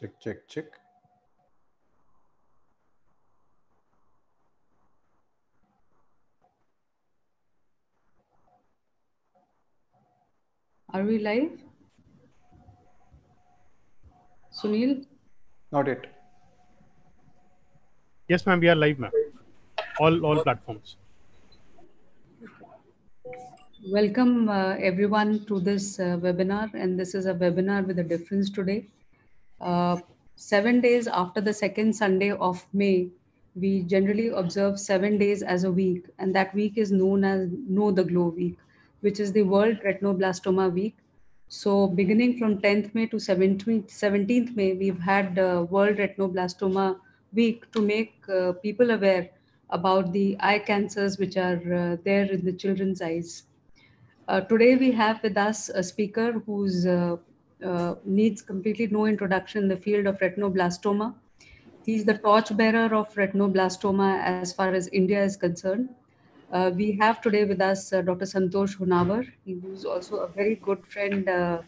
Check, check, check. Are we live? Sunil? Not yet. Yes, ma'am, we are live, ma'am. All all platforms. Welcome uh, everyone to this uh, webinar and this is a webinar with a difference today. Uh, seven days after the second Sunday of May, we generally observe seven days as a week and that week is known as Know the Glow Week, which is the World Retinoblastoma Week. So beginning from 10th May to 17th, 17th May, we've had uh, World Retinoblastoma Week to make uh, people aware about the eye cancers which are uh, there in the children's eyes. Uh, today we have with us a speaker who's uh, uh, needs completely no introduction in the field of retinoblastoma. He's the torchbearer of retinoblastoma as far as India is concerned. Uh, we have today with us uh, Dr. Santosh Honavar. He was also a very good friend uh,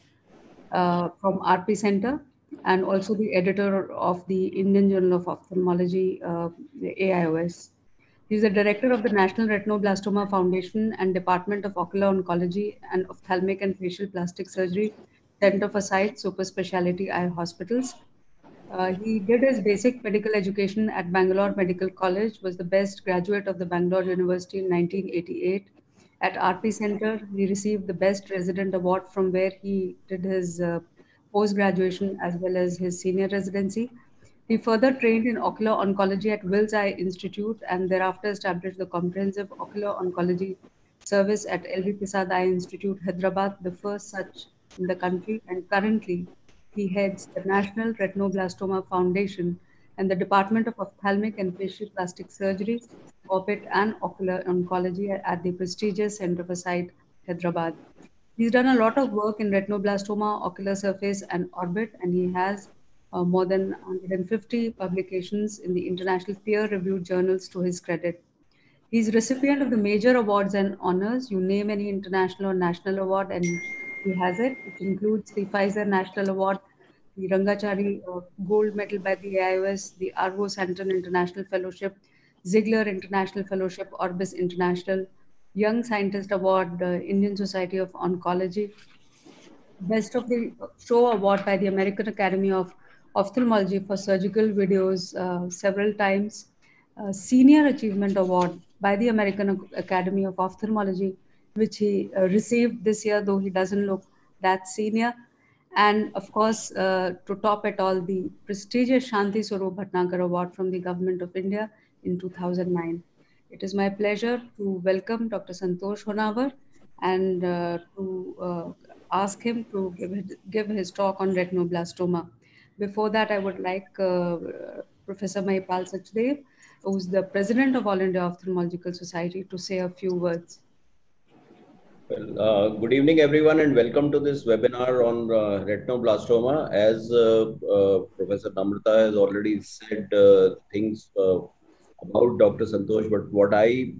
from RP Center and also the editor of the Indian Journal of Ophthalmology, the AIOS. He is the director of the National Retinoblastoma Foundation and Department of Ocular Oncology and Ophthalmic and Facial Plastic Surgery, Center for Sight Super Specialty Eye Hospitals. Uh, he did his basic medical education at Bangalore Medical College, was the best graduate of the Bangalore University in 1988. At RP Center, he received the Best Resident Award from where he did his uh, post-graduation as well as his senior residency. He further trained in ocular oncology at Wills Eye Institute and thereafter established the comprehensive ocular oncology service at LV Prasad Eye Institute, Hyderabad, the first such in the country. And currently, he heads the National Retinoblastoma Foundation and the Department of Ophthalmic and Facial Plastic Surgery, Orbit, and Ocular Oncology at the prestigious Center for Sight, Hyderabad. He's done a lot of work in retinoblastoma, ocular surface, and orbit, and he has uh, more than 150 publications in the international peer-reviewed journals to his credit. He's recipient of the major awards and honors. You name any international or national award and he has it. It includes the Pfizer National Award, the Rangachari uh, Gold Medal by the AIOS, the Arvo Santon International Fellowship, Ziegler International Fellowship, Orbis International, Young Scientist Award, uh, Indian Society of Oncology, Best of the Show Award by the American Academy of ophthalmology for surgical videos uh, several times, uh, Senior Achievement Award by the American Academy of Ophthalmology, which he uh, received this year, though he doesn't look that senior. And of course, uh, to top it all, the prestigious Shanti Swarup Bhatnagar Award from the Government of India in 2009. It is my pleasure to welcome Dr. Santosh Honavar and uh, to uh, ask him to give, give his talk on retinoblastoma. Before that, I would like uh, Professor Mahipal Sachdev, who's the president of All India Ophthalmological Society, to say a few words. Well, uh, good evening, everyone, and welcome to this webinar on uh, retinoblastoma. As uh, uh Professor Namrata has already said uh, things uh, about Dr. Santosh, but what I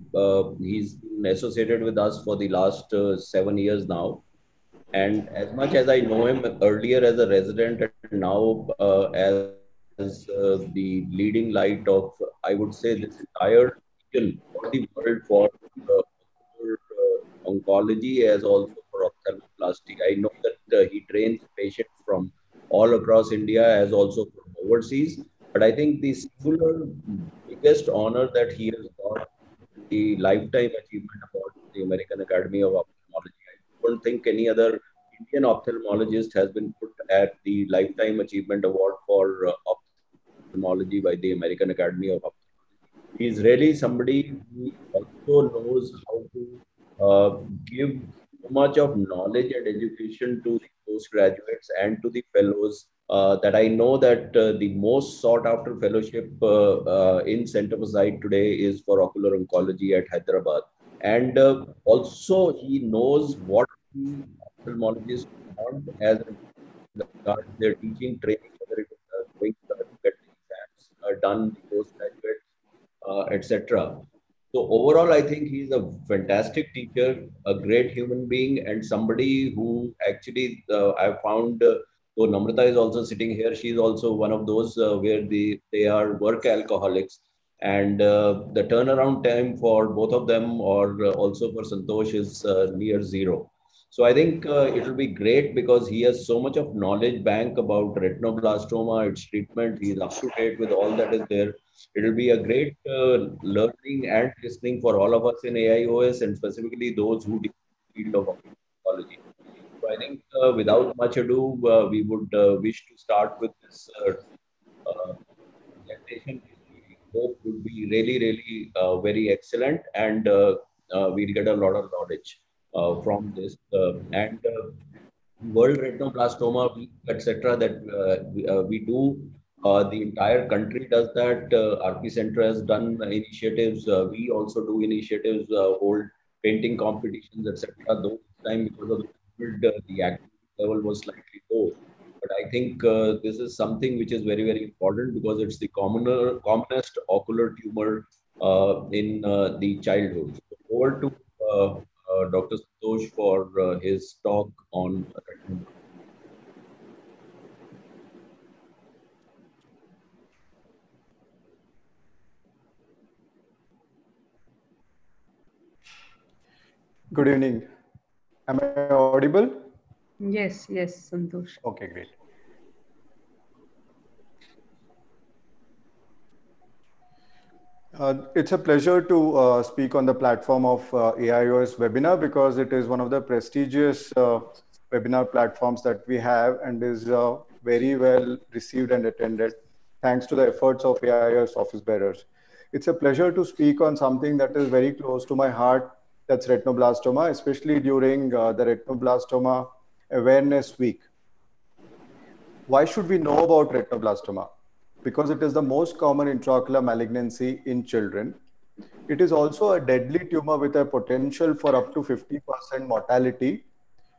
he's been associated with us for the last seven years now. And as much as I know him earlier as a resident and now as, as the leading light of, I would say, this entire region for the world for, oncology as also for ophthalmoplasty. I know that uh, he trains patients from all across India as also from overseas. But I think the singular biggest honor that he has got the lifetime achievement award the American Academy of Ophthalmology. I don't think any other Indian ophthalmologist has been put at the Lifetime Achievement Award for uh, ophthalmology by the American Academy of Ophthalmology. He's really somebody who also knows how to uh, give much of knowledge and education to the postgraduates and to the fellows uh, that I know that uh, the most sought after fellowship uh, uh, in Center for Sight today is for ocular oncology at Hyderabad and uh, also he knows what the ophthalmologists want as their teaching training, whether it is going to get exams uh, done, postgraduate, uh, etc. So overall, I think he's a fantastic teacher, a great human being, and somebody who actually uh, I found uh, So Namrata is also sitting here. She's also one of those uh, where the, they are work alcoholics. And uh, the turnaround time for both of them or uh, also for Santosh is uh, near zero. So I think uh, it will be great because he has so much of knowledge bank about retinoblastoma, its treatment. He's up to date with all that is there. It will be a great uh, learning and listening for all of us in AIOS and specifically those who deal field of oncology. So I think uh, without much ado, uh, we would uh, wish to start with this uh, presentation. We hope would be really, really very excellent and we'll get a lot of knowledge. Uh, from this uh, and uh, World Retinoblastoma Week, etc. That we, we, do. the entire country does that. RP Center has done initiatives. we also do initiatives, hold painting competitions, etc. Though time because of the the activity level was slightly low. But I think uh, this is something which is very, very important because it's the commoner, commonest ocular tumor uh, in uh, the childhood. So over to Dr. Santosh for uh, his talk on Good evening. Am I audible? Yes, yes, Santosh. Okay, great. Uh, it's a pleasure to uh, speak on the platform of uh, AIOS webinar because it is one of the prestigious uh, webinar platforms that we have and is uh, very well received and attended thanks to the efforts of AIOS office bearers. It's a pleasure to speak on something that is very close to my heart, that's retinoblastoma, especially during uh, the retinoblastoma awareness week. Why should we know about retinoblastoma? Because it is the most common intraocular malignancy in children. It is also a deadly tumor with a potential for up to 50% mortality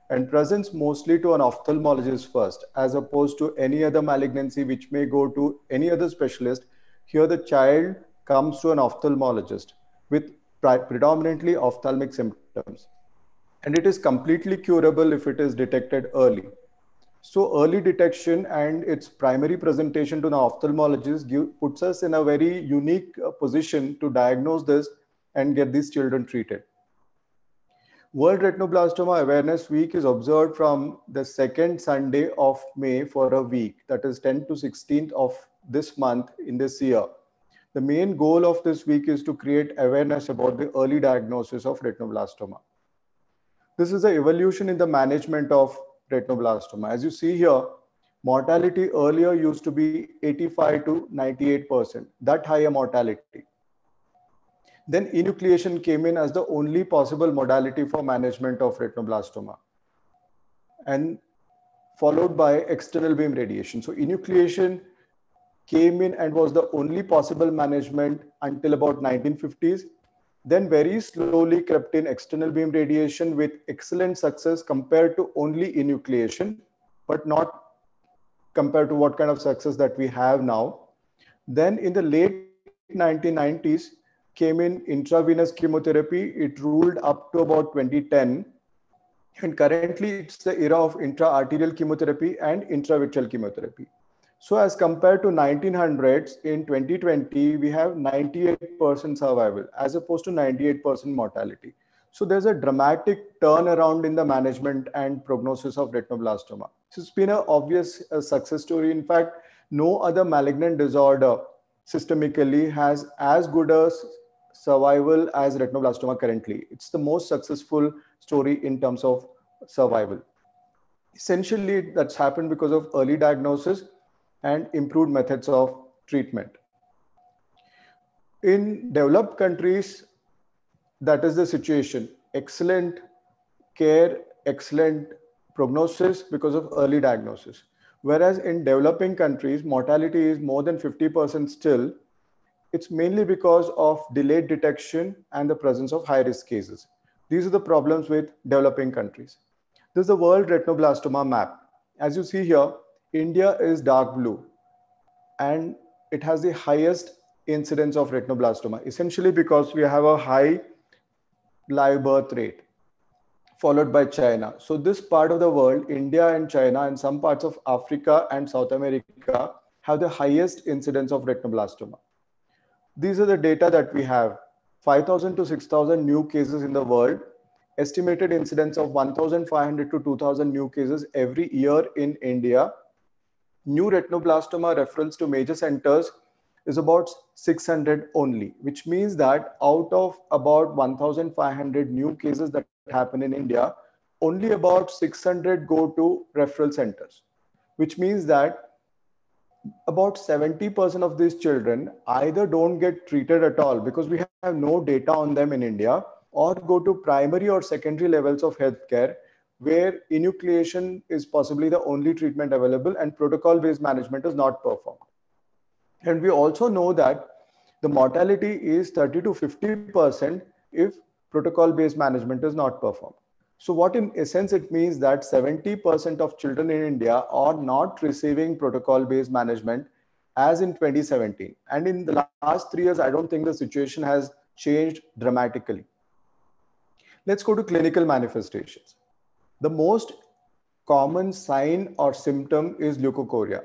and presents mostly to an ophthalmologist first, as opposed to any other malignancy which may go to any other specialist. Here, the child comes to an ophthalmologist with predominantly ophthalmic symptoms. And it is completely curable if it is detected early. So early detection and its primary presentation to an ophthalmologist give, puts us in a very unique uh, position to diagnose this and get these children treated. World Retinoblastoma Awareness Week is observed from the second Sunday of May for a week, that is 10 to 16th of this month in this year. The main goal of this week is to create awareness about the early diagnosis of retinoblastoma. This is the evolution in the management of retinoblastoma. As you see here, mortality earlier used to be 85 to 98%, that higher mortality. Then enucleation came in as the only possible modality for management of retinoblastoma and followed by external beam radiation. So enucleation came in and was the only possible management until about 1950s then very slowly crept in external beam radiation with excellent success compared to only enucleation, but not compared to what kind of success that we have now. Then in the late 1990s came in intravenous chemotherapy. It ruled up to about 2010. And currently it's the era of intra-arterial chemotherapy and intravitreal chemotherapy. So as compared to 1900s, in 2020, we have 98% survival as opposed to 98% mortality. So there's a dramatic turnaround in the management and prognosis of retinoblastoma. So it's been an obvious uh, success story. In fact, no other malignant disorder systemically has as good a survival as retinoblastoma currently. It's the most successful story in terms of survival. Essentially, that's happened because of early diagnosis and improved methods of treatment. In developed countries, that is the situation. Excellent care, excellent prognosis because of early diagnosis. Whereas in developing countries, mortality is more than 50% still. It's mainly because of delayed detection and the presence of high risk cases. These are the problems with developing countries. This is the World Retinoblastoma map. As you see here, India is dark blue and it has the highest incidence of retinoblastoma, essentially because we have a high live birth rate. followed by China. So this part of the world, India and China and some parts of Africa and South America have the highest incidence of retinoblastoma. These are the data that we have. 5,000 to 6,000 new cases in the world, estimated incidence of 1,500 to 2,000 new cases every year in India. New retinoblastoma referrals to major centers is about 600 only, which means that out of about 1,500 new cases that happen in India, only about 600 go to referral centers, which means that about 70% of these children either don't get treated at all because we have no data on them in India or go to primary or secondary levels of healthcare where enucleation is possibly the only treatment available and protocol based management is not performed. And we also know that the mortality is 30 to 50% if protocol based management is not performed. So what in essence it means that 70% of children in India are not receiving protocol based management as in 2017. And in the last three years, I don't think the situation has changed dramatically. Let's go to clinical manifestations. The most common sign or symptom is leukocoria.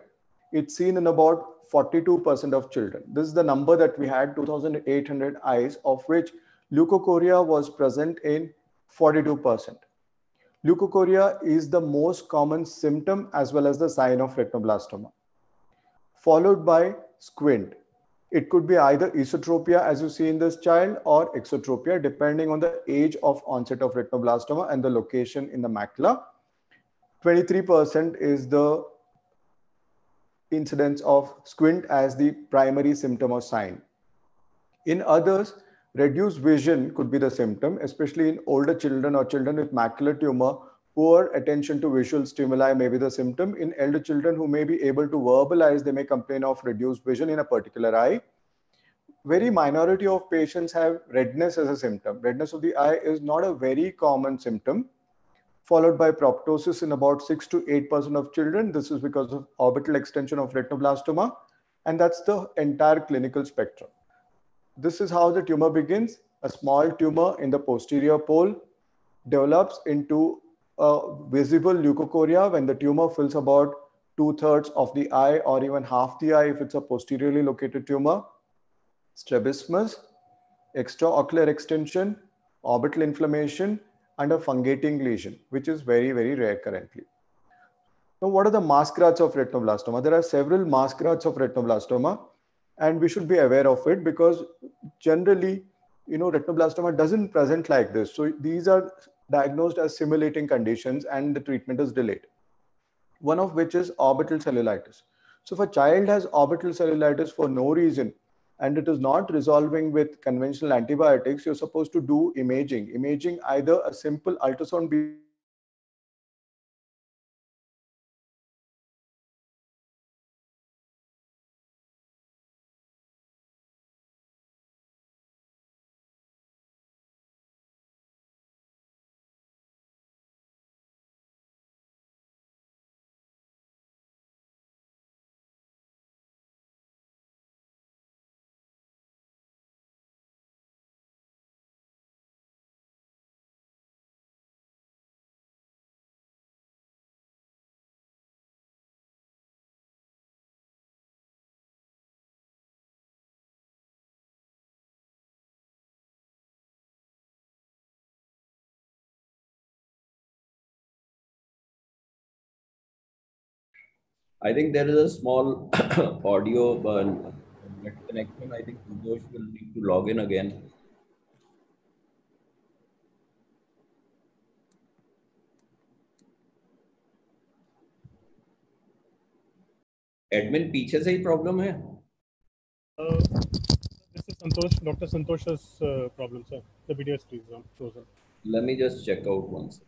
It's seen in about 42% of children. This is the number that we had 2,800 eyes, of which leukocoria was present in 42%. Leukocoria is the most common symptom as well as the sign of retinoblastoma, followed by squint. It could be either esotropia, as you see in this child, or exotropia, depending on the age of onset of retinoblastoma and the location in the macula. 23% is the incidence of squint as the primary symptom or sign. In others, reduced vision could be the symptom, especially in older children or children with macular tumor. Poor attention to visual stimuli may be the symptom. In elder children who may be able to verbalize, they may complain of reduced vision in a particular eye. Very minority of patients have redness as a symptom. Redness of the eye is not a very common symptom followed by proptosis in about 6 to 8% of children. This is because of orbital extension of retinoblastoma. And that's the entire clinical spectrum. This is how the tumor begins. A small tumor in the posterior pole develops into a visible leukocoria when the tumor fills about two thirds of the eye or even half the eye if it's a posteriorly located tumor. Strabismus, extraocular extension, orbital inflammation, and a fungating lesion, which is very, very rare currently. Now, what are the masquerades of retinoblastoma? There are several masquerades of retinoblastoma, and we should be aware of it because generally, you know, retinoblastoma doesn't present like this. So these are diagnosed as simulating conditions and the treatment is delayed. One of which is orbital cellulitis. So if a child has orbital cellulitis for no reason, and it is not resolving with conventional antibiotics, you're supposed to do imaging. Imaging either a simple ultrasound I think there is a small audio uh, net connection. I think Sujosh will need to log in again. Admin पीछे से ही problem है this is Santosh, Dr. Santosh's uh, problem, sir. The video is frozen. Let me just check out once.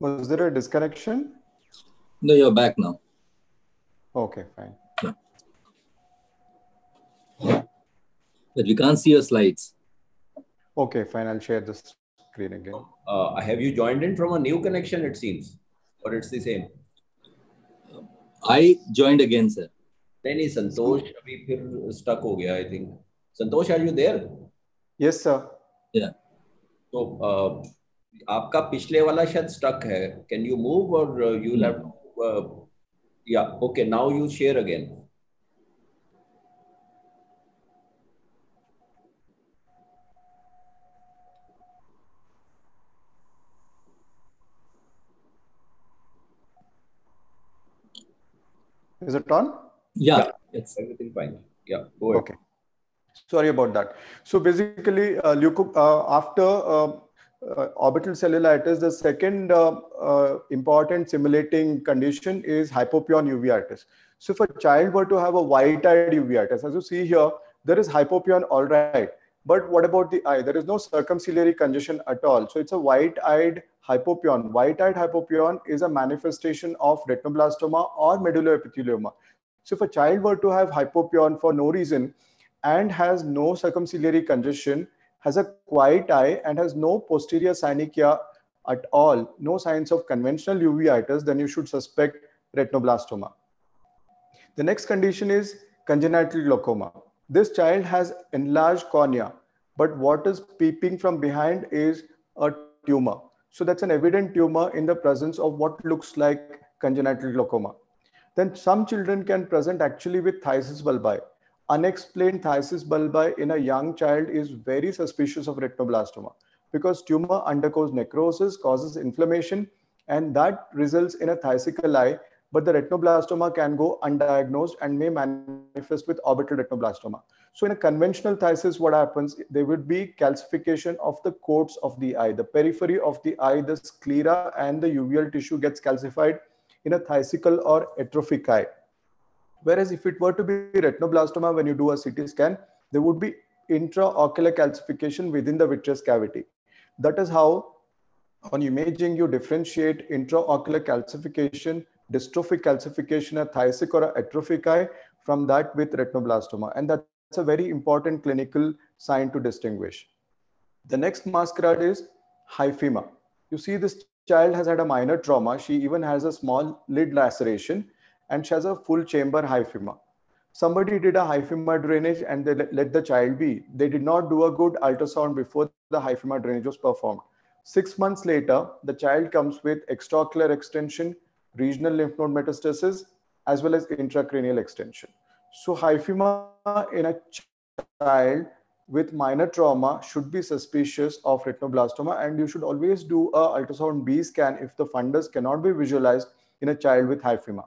Was there a disconnection? No, you're back now. Okay, fine. But we can't see your slides. Okay, fine. I'll share the screen again. Uh, have you joined in from a new connection, it seems? Or it's the same? I joined again, sir. नहीं नहीं संतोष अभी फिर stuck हो गया I think. Santosh, are you there? Yes, sir. Yeah. So, uh, आपका पिछले वाला शायद स्टक है can you move or you have या okay now you share again Is it on? Yeah, yeah. it's everything fine. Yeah, go ahead. Okay. Sorry about that. So basically, uh, Luke, uh, after uh, orbital cellulitis, the second uh, uh, important simulating condition is hypopyon uveitis. So if a child were to have a white-eyed uveitis, as you see here, there is hypopyon all right. But what about the eye? There is no circumciliary congestion at all. So it's a white-eyed hypopyon. White-eyed hypopyon is a manifestation of retinoblastoma or medulloepithelioma. So if a child were to have hypopyon for no reason and has no circumciliary congestion, has a quiet eye and has no posterior synechia at all, no signs of conventional uveitis, then you should suspect retinoblastoma. The next condition is congenital glaucoma. This child has enlarged cornea, but what is peeping from behind is a tumor. So that's an evident tumor in the presence of what looks like congenital glaucoma. Then some children can present actually with phthisis bulbi. Unexplained phthisis bulbi in a young child is very suspicious of retinoblastoma because tumor undergoes necrosis, causes inflammation, and that results in a phthisical eye. But the retinoblastoma can go undiagnosed and may manifest with orbital retinoblastoma. So in a conventional phthisis, what happens? There would be calcification of the coats of the eye, the periphery of the eye, the sclera and the uveal tissue gets calcified in a phthisical or atrophic eye. Whereas if it were to be retinoblastoma, when you do a CT scan, there would be intraocular calcification within the vitreous cavity. That is how on imaging you differentiate intraocular calcification, dystrophic calcification, a phthisic or atrophic eye from that with retinoblastoma. And that's a very important clinical sign to distinguish. The next masquerade is hyphema. You see this child has had a minor trauma. She even has a small lid laceration and she has a full chamber hyphema. Somebody did a hyphema drainage and they let the child be. They did not do a good ultrasound before the hyphema drainage was performed. Six months later, the child comes with extraocular extension, regional lymph node metastasis, as well as intracranial extension. So hyphema in a child with minor trauma should be suspicious of retinoblastoma and you should always do a ultrasound B scan if the fundus cannot be visualized in a child with hyphema.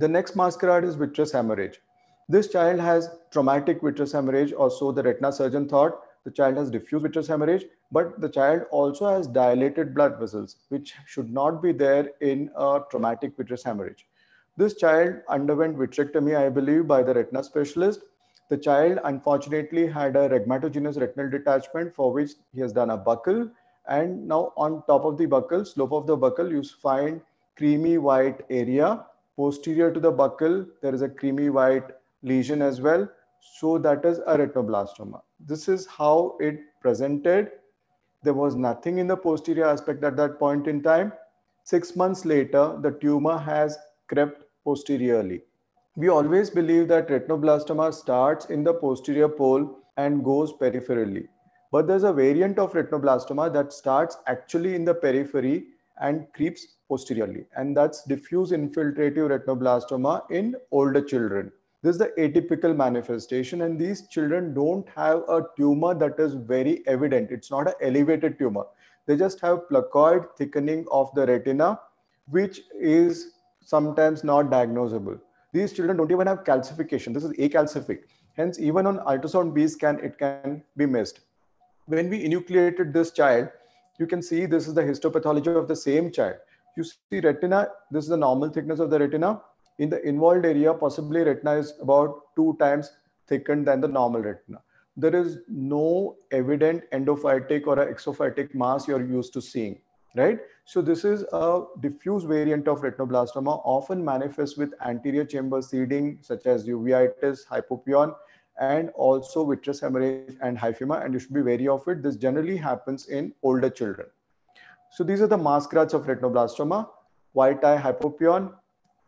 The next masquerade is vitreous hemorrhage. This child has traumatic vitreous hemorrhage or so the retina surgeon thought. The child has diffuse vitreous hemorrhage, but the child also has dilated blood vessels, which should not be there in a traumatic vitreous hemorrhage. This child underwent vitrectomy, I believe, by the retina specialist. The child unfortunately had a rhegmatogenous retinal detachment for which he has done a buckle. And now on top of the buckle, slope of the buckle, you find creamy white area. Posterior to the buckle, there is a creamy white lesion as well. So that is a retinoblastoma. This is how it presented. There was nothing in the posterior aspect at that point in time. Six months later, the tumor has crept posteriorly. We always believe that retinoblastoma starts in the posterior pole and goes peripherally. But there's a variant of retinoblastoma that starts actually in the periphery and creeps posteriorly. And that's diffuse infiltrative retinoblastoma in older children. This is the atypical manifestation, and these children don't have a tumor that is very evident. It's not an elevated tumor. They just have placoid thickening of the retina, which is sometimes not diagnosable. These children don't even have calcification. This is acalcific. Hence, even on ultrasound B scan, it can be missed. When we enucleated this child, you can see this is the histopathology of the same child. You see retina, this is the normal thickness of the retina. In the involved area, possibly retina is about two times thickened than the normal retina. There is no evident endophytic or exophytic mass you're used to seeing. right? So this is a diffuse variant of retinoblastoma, often manifests with anterior chamber seeding, such as uveitis, hypopyon, and also vitreous hemorrhage and hyphema, and you should be wary of it. This generally happens in older children. So these are the masquerades of retinoblastoma, white eye hypopyon,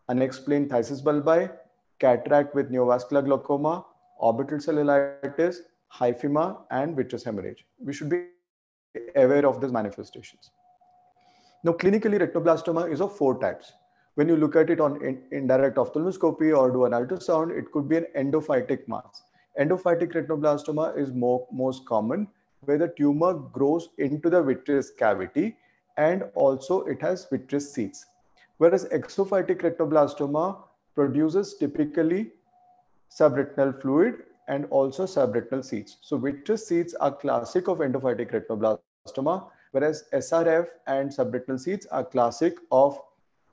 unexplained phthisis bulbi, cataract with neovascular glaucoma, orbital cellulitis, hyphema, and vitreous hemorrhage. We should be aware of these manifestations. Now, clinically, retinoblastoma is of four types. When you look at it on in, indirect ophthalmoscopy or do an ultrasound, it could be an endophytic mass. Endophytic retinoblastoma is more, most common, where the tumor grows into the vitreous cavity and also it has vitreous seeds. Whereas exophytic retinoblastoma produces typically subretinal fluid and also subretinal seeds. So vitreous seeds are classic of endophytic retinoblastoma, whereas SRF and subretinal seeds are classic of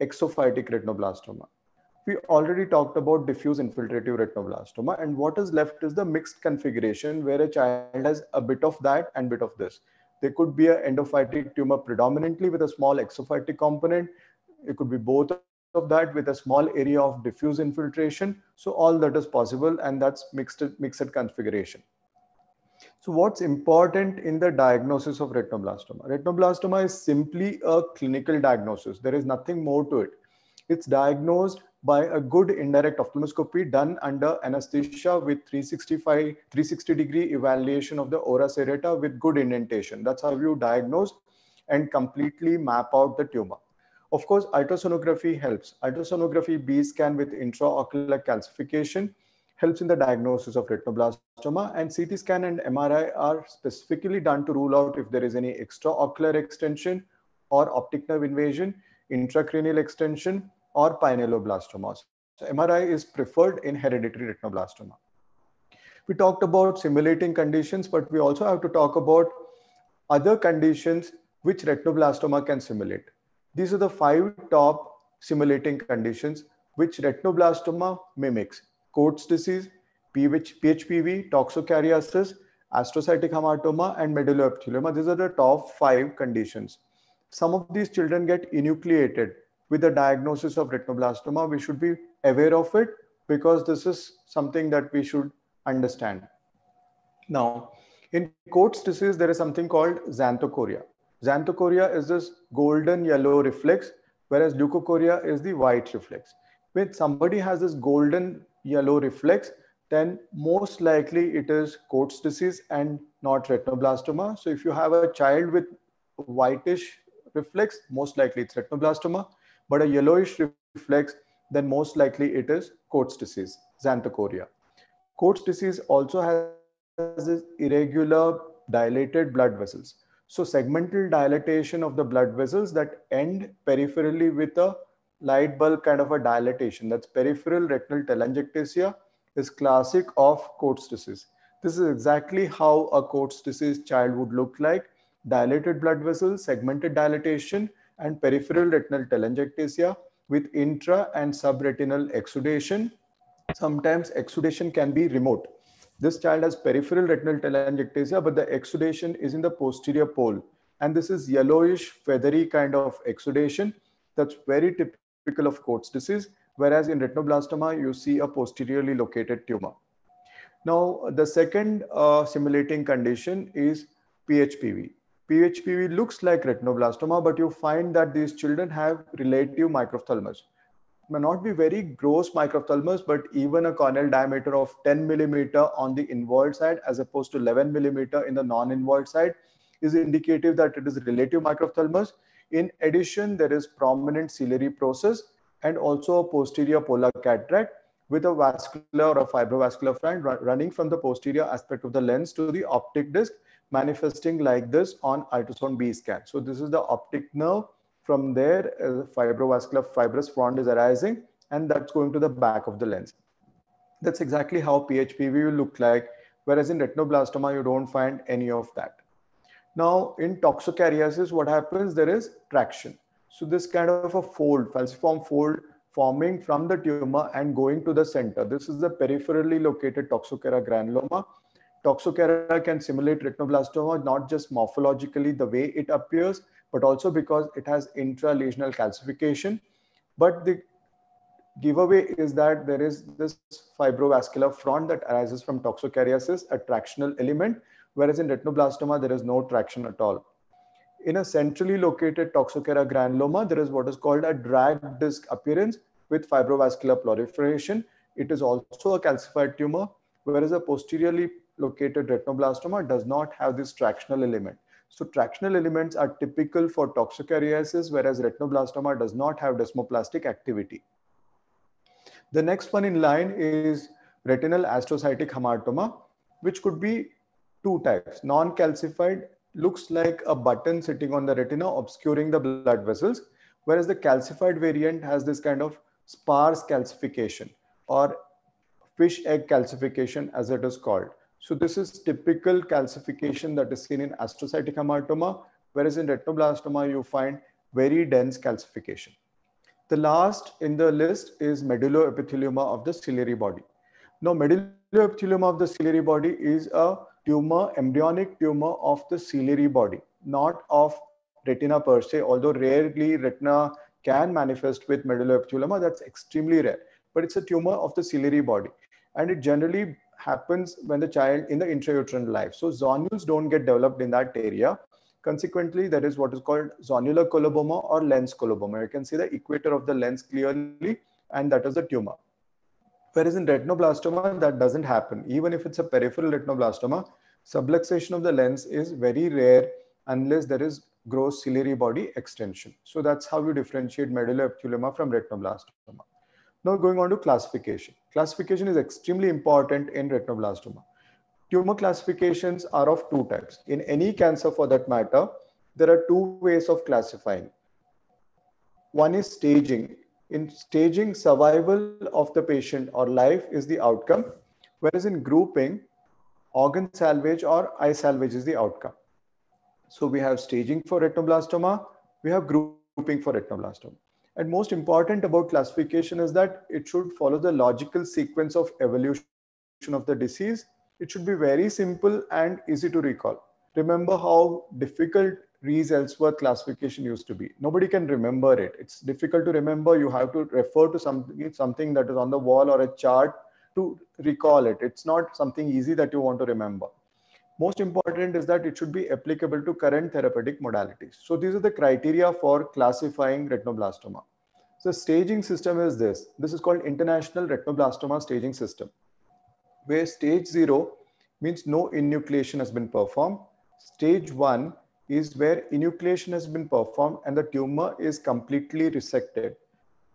exophytic retinoblastoma. We already talked about diffuse infiltrative retinoblastoma and what is left is the mixed configuration where a child has a bit of that and bit of this. There could be an endophytic tumor predominantly with a small exophytic component. It could be both of that with a small area of diffuse infiltration. So all that is possible and that's mixed, mixed configuration. So what's important in the diagnosis of retinoblastoma? Retinoblastoma is simply a clinical diagnosis. There is nothing more to it. It's diagnosed by a good indirect ophthalmoscopy done under anesthesia with 365, 360 degree evaluation of the ora serrata with good indentation. That's how you diagnose and completely map out the tumor. Of course, ultrasonography helps. Ultrasonography B scan with intraocular calcification helps in the diagnosis of retinoblastoma and CT scan and MRI are specifically done to rule out if there is any extraocular extension or optic nerve invasion, intracranial extension or pinealoblastoma. So MRI is preferred in hereditary retinoblastoma. We talked about simulating conditions, but we also have to talk about other conditions which retinoblastoma can simulate. These are the five top simulating conditions which retinoblastoma mimics. Coats disease, PHPV, toxocariasis, astrocytic hamartoma, and medulloepithelioma. These are the top five conditions. Some of these children get enucleated with the diagnosis of retinoblastoma. We should be aware of it because this is something that we should understand. Now, in Coats disease, there is something called xanthochoria. Xanthochoria is this golden yellow reflex, whereas leukochoria is the white reflex. When somebody has this golden yellow reflex, then most likely it is Coats disease and not retinoblastoma. So if you have a child with whitish reflex, most likely it's retinoblastoma, but a yellowish reflex, then most likely it is Coats disease, xanthochoria. Coats disease also has this irregular dilated blood vessels. So segmental dilatation of the blood vessels that end peripherally with a light bulb kind of a dilatation. That's peripheral retinal telangiectasia is classic of Coats disease. This is exactly how a Coats disease child would look like. Dilated blood vessels, segmented dilatation, and peripheral retinal telangiectasia with intra and subretinal exudation. Sometimes exudation can be remote. This child has peripheral retinal telangiectasia, but the exudation is in the posterior pole. And this is yellowish, feathery kind of exudation. That's very typical of Coats disease. Whereas in retinoblastoma, you see a posteriorly located tumor. Now, the second uh, simulating condition is PHPV. PHPV looks like retinoblastoma, but you find that these children have relative microphthalmos may not be very gross microphthalmos, but even a corneal diameter of 10 millimeter on the involved side as opposed to 11 millimeter in the non-involved side is indicative that it is relative microphthalmos. In addition, there is prominent ciliary process and also a posterior polar cataract with a vascular or a fibrovascular frond running from the posterior aspect of the lens to the optic disc manifesting like this on ultrasound B scan. So this is the optic nerve from there, uh, a fibrovascular fibrous frond is arising, and that's going to the back of the lens. That's exactly how PHPV will look like, whereas in retinoblastoma, you don't find any of that. Now, in toxocariasis, what happens? There is traction. So this kind of a fold, falciform fold forming from the tumor and going to the center. This is the peripherally located toxocara granuloma. Toxocara can simulate retinoblastoma, not just morphologically, the way it appears, but also because it has intralesional calcification. But the giveaway is that there is this fibrovascular frond that arises from toxocariasis, a tractional element, whereas in retinoblastoma, there is no traction at all. In a centrally located toxocara granuloma, there is what is called a drag disc appearance with fibrovascular proliferation. It is also a calcified tumor, whereas a posteriorly located retinoblastoma does not have this tractional element. So tractional elements are typical for toxocariasis, whereas retinoblastoma does not have desmoplastic activity. The next one in line is retinal astrocytic hamartoma, which could be two types. Non-calcified looks like a button sitting on the retina obscuring the blood vessels, whereas the calcified variant has this kind of sparse calcification or fish egg calcification as it is called. So this is typical calcification that is seen in astrocytic hamartoma, whereas in retinoblastoma, you find very dense calcification. The last in the list is medulloepithelioma of the ciliary body. Now, medulloepithelioma of the ciliary body is a tumor, embryonic tumor of the ciliary body, not of retina per se, although rarely retina can manifest with medulloepithelioma, that's extremely rare, but it's a tumor of the ciliary body. And it generally happens when the child in the intrauterine life. So zonules don't get developed in that area. Consequently, there is what is called zonular coloboma or lens coloboma. You can see the equator of the lens clearly, and that is the tumor. Whereas in retinoblastoma, that doesn't happen. Even if it's a peripheral retinoblastoma, subluxation of the lens is very rare unless there is gross ciliary body extension. So that's how you differentiate medullary medulloepithelioma from retinoblastoma. Now going on to classification. Classification is extremely important in retinoblastoma. Tumor classifications are of two types. In any cancer for that matter, there are two ways of classifying. One is staging. In staging, survival of the patient or life is the outcome, whereas in grouping, organ salvage or eye salvage is the outcome. So we have staging for retinoblastoma, we have grouping for retinoblastoma. And most important about classification is that it should follow the logical sequence of evolution of the disease. It should be very simple and easy to recall. Remember how difficult Reese Ellsworth classification used to be. Nobody can remember it. It's difficult to remember. You have to refer to something, something that is on the wall or a chart to recall it. It's not something easy that you want to remember. Most important is that it should be applicable to current therapeutic modalities. So these are the criteria for classifying retinoblastoma. So staging system is this. This is called International Retinoblastoma Staging System, where stage zero means no enucleation has been performed. Stage one is where enucleation has been performed and the tumor is completely resected.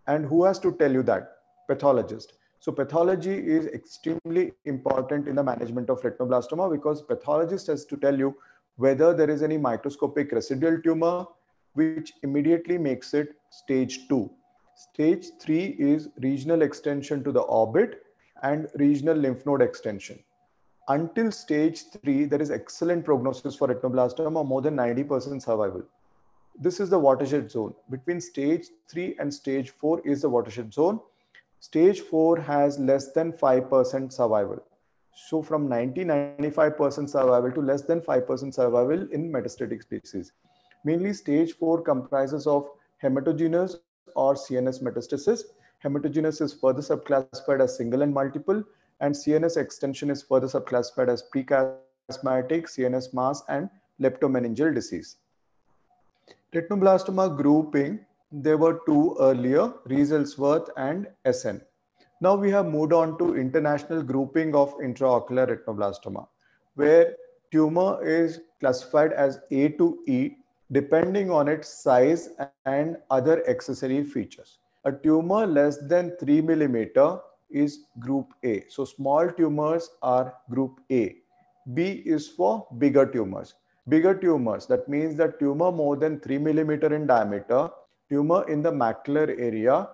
And who has to tell you that? Pathologist. So pathology is extremely important in the management of retinoblastoma because pathologist has to tell you whether there is any microscopic residual tumor, which immediately makes it stage two. Stage three is regional extension to the orbit and regional lymph node extension. Until stage three, there is excellent prognosis for retinoblastoma, more than 90% survival. This is the watershed zone. Between stage three and stage four is the watershed zone Stage 4 has less than 5% survival. So from 90-95% survival to less than 5% survival in metastatic species. Mainly stage 4 comprises of hematogenous or CNS metastasis. Hematogenous is further subclassified as single and multiple and CNS extension is further subclassified as prechiasmatic, CNS mass and leptomeningeal disease. Retinoblastoma grouping there were two earlier, Reese Ellsworth and SN. Now we have moved on to international grouping of intraocular retinoblastoma, where tumor is classified as A to E depending on its size and other accessory features. A tumor less than 3 millimeter is group A. So small tumors are group A. B is for bigger tumors. Bigger tumors, that means the tumor more than 3 millimeter in diameter tumor in the macular area,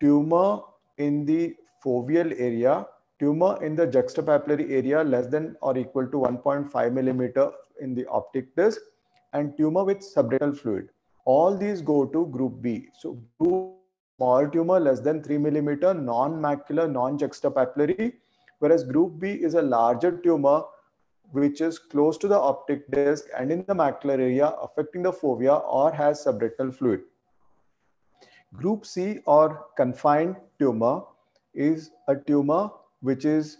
tumor in the foveal area, tumor in the juxtapapillary area less than or equal to 1.5 millimeter in the optic disc, and tumor with subretinal fluid. All these go to group B. So group small tumor less than 3 millimeter, non-macular, non-juxtapapillary, whereas group B is a larger tumor which is close to the optic disc and in the macular area affecting the fovea or has subretinal fluid. Group C or confined tumor is a tumor which is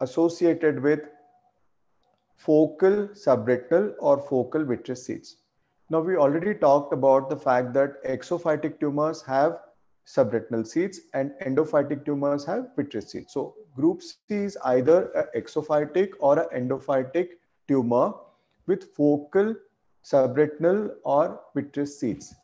associated with focal subretinal or focal vitreous seeds. Now we already talked about the fact that exophytic tumors have subretinal seeds and endophytic tumors have vitreous seeds. So group C is either an exophytic or an endophytic tumor with focal subretinal or vitreous seeds.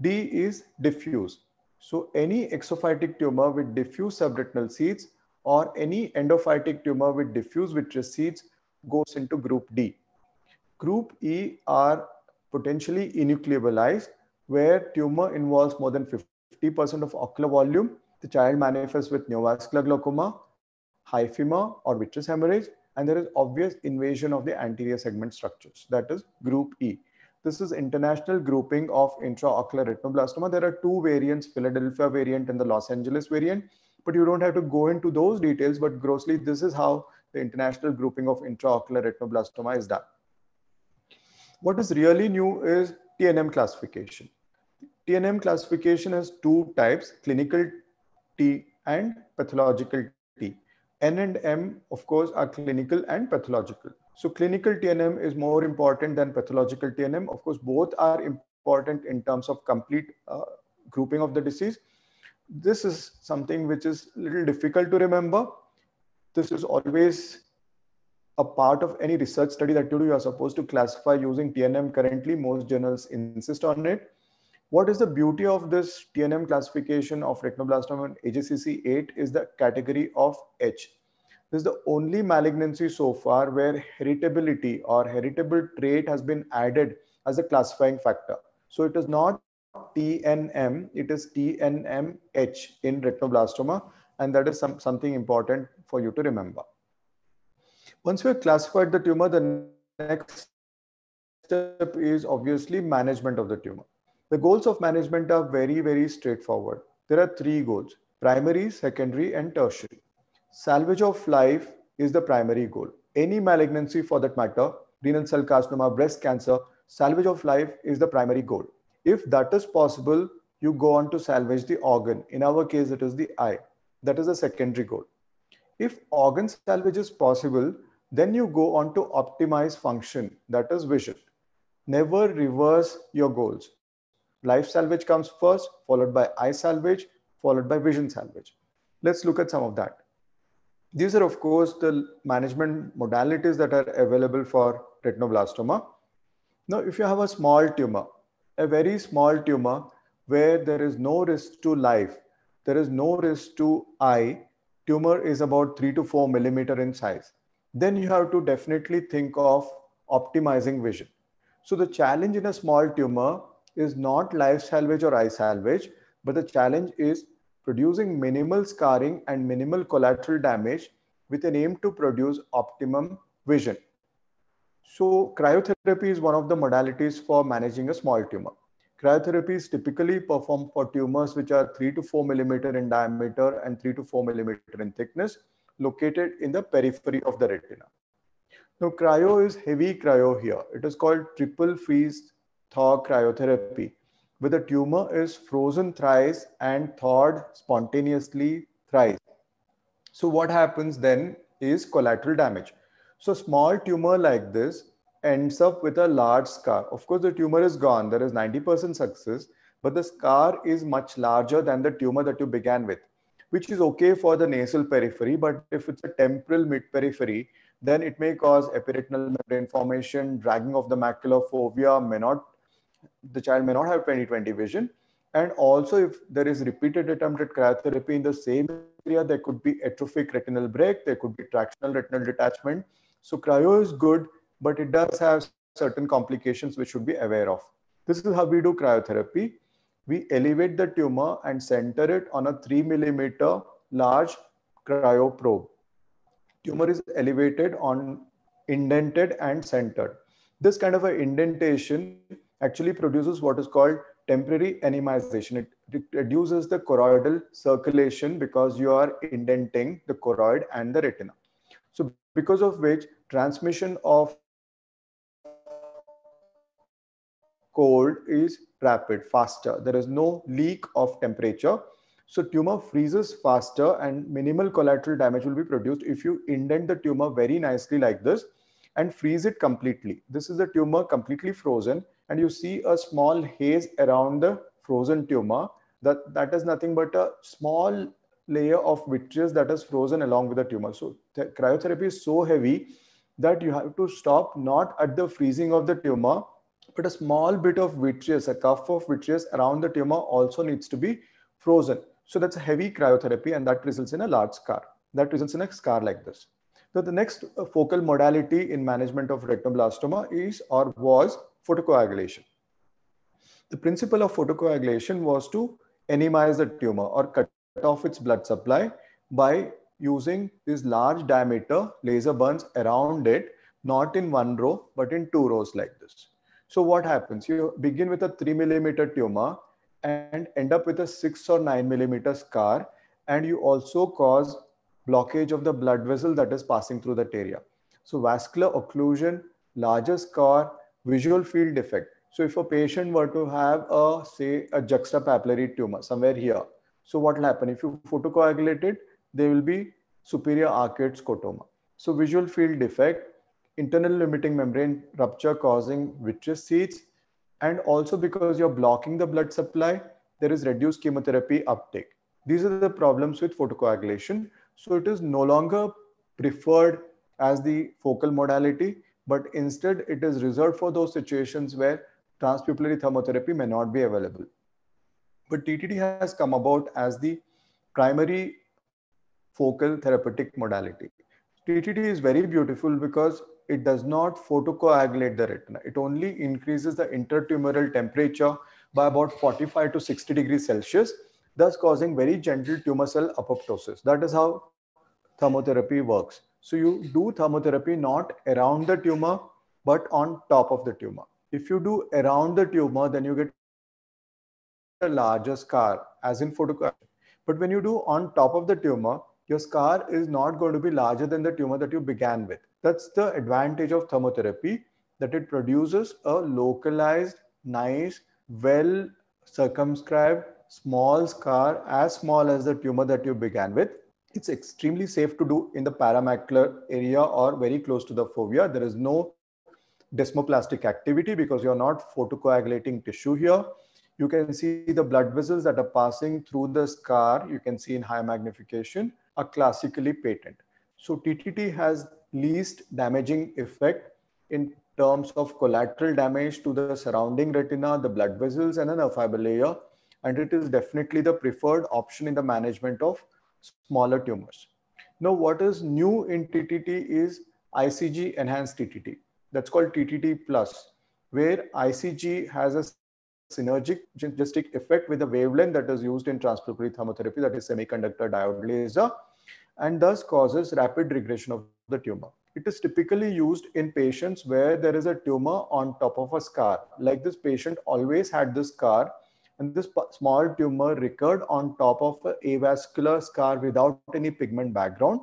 D is diffuse. So any exophytic tumor with diffuse subretinal seeds or any endophytic tumor with diffuse vitreous seeds goes into group D. Group E are potentially enucleable where tumor involves more than 50% of ocular volume. The child manifests with neovascular glaucoma, hyphema or vitreous hemorrhage, and there is obvious invasion of the anterior segment structures. That is group E. This is international grouping of intraocular retinoblastoma. There are two variants, Philadelphia variant and the Los Angeles variant, but you don't have to go into those details, but grossly, this is how the international grouping of intraocular retinoblastoma is done. What is really new is TNM classification. TNM classification has two types, clinical T and pathological T. N and M, of course, are clinical and pathological. So clinical TNM is more important than pathological TNM. Of course, both are important in terms of complete uh, grouping of the disease. This is something which is a little difficult to remember. This is always a part of any research study that you do. You are supposed to classify using TNM currently. Most journals insist on it. What is the beauty of this TNM classification of retinoblastoma and AJCC 8 is the category of H. This is the only malignancy so far where heritability or heritable trait has been added as a classifying factor. So it is not TNM, it is TNMH in retinoblastoma. And that is some, something important for you to remember. Once we have classified the tumor, the next step is obviously management of the tumor. The goals of management are very, very straightforward. There are three goals, primary, secondary, and tertiary. Salvage of life is the primary goal. Any malignancy for that matter, renal cell carcinoma, breast cancer, salvage of life is the primary goal. If that is possible, you go on to salvage the organ. In our case, it is the eye. That is the secondary goal. If organ salvage is possible, then you go on to optimize function, that is vision. Never reverse your goals. Life salvage comes first, followed by eye salvage, followed by vision salvage. Let's look at some of that. These are, of course, the management modalities that are available for retinoblastoma. Now, if you have a small tumor, a very small tumor where there is no risk to life, there is no risk to eye, tumor is about three to four millimeter in size, then you have to definitely think of optimizing vision. So the challenge in a small tumor is not life salvage or eye salvage, but the challenge is producing minimal scarring and minimal collateral damage with an aim to produce optimum vision. So cryotherapy is one of the modalities for managing a small tumor. Cryotherapy is typically performed for tumors which are 3 to 4 millimeter in diameter and 3 to 4 millimeter in thickness located in the periphery of the retina. Now cryo is heavy cryo here. It is called triple freeze thaw cryotherapy, where the tumor is frozen thrice and thawed spontaneously thrice. So what happens then is collateral damage. So small tumor like this ends up with a large scar. Of course, the tumor is gone. There is 90% success, but the scar is much larger than the tumor that you began with, which is okay for the nasal periphery. But if it's a temporal mid periphery, then it may cause epiretinal membrane formation, dragging of the macular fovea, may not the child may not have 20/20 vision. And also, if there is repeated attempt at cryotherapy in the same area, there could be atrophic retinal break, there could be tractional retinal detachment. So cryo is good, but it does have certain complications which should be aware of. This is how we do cryotherapy. We elevate the tumor and center it on a three millimeter large cryo probe. Tumor is elevated on indented and centered. This kind of an indentation actually produces what is called temporary anemization. It reduces the choroidal circulation because you are indenting the choroid and the retina. So because of which transmission of cold is rapid, faster. There is no leak of temperature. So tumor freezes faster and minimal collateral damage will be produced if you indent the tumor very nicely like this and freeze it completely. This is the tumor completely frozen and you see a small haze around the frozen tumor. That, that is nothing but a small layer of vitreous that is frozen along with the tumor. So the cryotherapy is so heavy that you have to stop not at the freezing of the tumor, but a small bit of vitreous, a cuff of vitreous around the tumor also needs to be frozen. So that's a heavy cryotherapy and that results in a large scar. That results in a scar like this. So the next uh, focal modality in management of retinoblastoma is or was photocoagulation. The principle of photocoagulation was to anemize the tumor or cut off its blood supply by using these large diameter laser burns around it, not in one row, but in two rows like this. So what happens? You begin with a three millimeter tumor and end up with a six or nine millimeter scar. And you also cause blockage of the blood vessel that is passing through that area. So vascular occlusion, larger scar, visual field defect. So if a patient were to have a, say, a juxtapapillary tumor somewhere here, so what will happen? If you photocoagulate it, there will be superior arcade scotoma. So visual field defect, internal limiting membrane rupture causing vitreous seeds, and also because you're blocking the blood supply, there is reduced chemotherapy uptake. These are the problems with photocoagulation. So it is no longer preferred as the focal modality, but instead it is reserved for those situations where transpupillary thermotherapy may not be available. But TTT has come about as the primary focal therapeutic modality. TTT is very beautiful because it does not photocoagulate the retina. It only increases the intratumoral temperature by about 45 to 60 degrees Celsius, thus causing very gentle tumor cell apoptosis. That is how thermotherapy works. So you do thermotherapy not around the tumor, but on top of the tumor. If you do around the tumor, then you get a larger scar, as in photocoagulation. But when you do on top of the tumor, your scar is not going to be larger than the tumor that you began with. That's the advantage of thermotherapy, that it produces a localized, nice, well circumscribed, small scar, as small as the tumor that you began with. It's extremely safe to do in the paramacular area or very close to the fovea. There is no desmoplastic activity because you're not photocoagulating tissue here. You can see the blood vessels that are passing through the scar. You can see in high magnification are classically patent. So TTT has least damaging effect in terms of collateral damage to the surrounding retina, the blood vessels and the nerve fiber layer. And it is definitely the preferred option in the management of smaller tumors. Now, what is new in TTT is ICG enhanced TTT. That's called TTT plus, where ICG has a synergic synergistic effect with the wavelength that is used in transpupillary thermotherapy, that is semiconductor diode laser, and thus causes rapid regression of the tumor. It is typically used in patients where there is a tumor on top of a scar. Like this patient always had this scar, and this small tumor recurred on top of an avascular scar without any pigment background,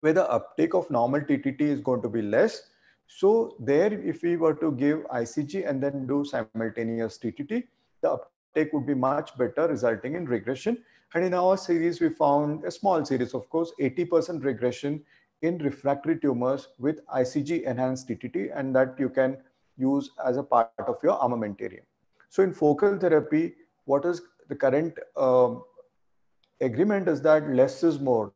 where the uptake of normal TTT is going to be less so there, if we were to give ICG and then do simultaneous TTT, the uptake would be much better, resulting in regression. And in our series, we found a small series, of course, 80% regression in refractory tumors with ICG enhanced TTT, and that you can use as a part of your armamentarium. So in focal therapy, what is the current um, agreement is that less is more.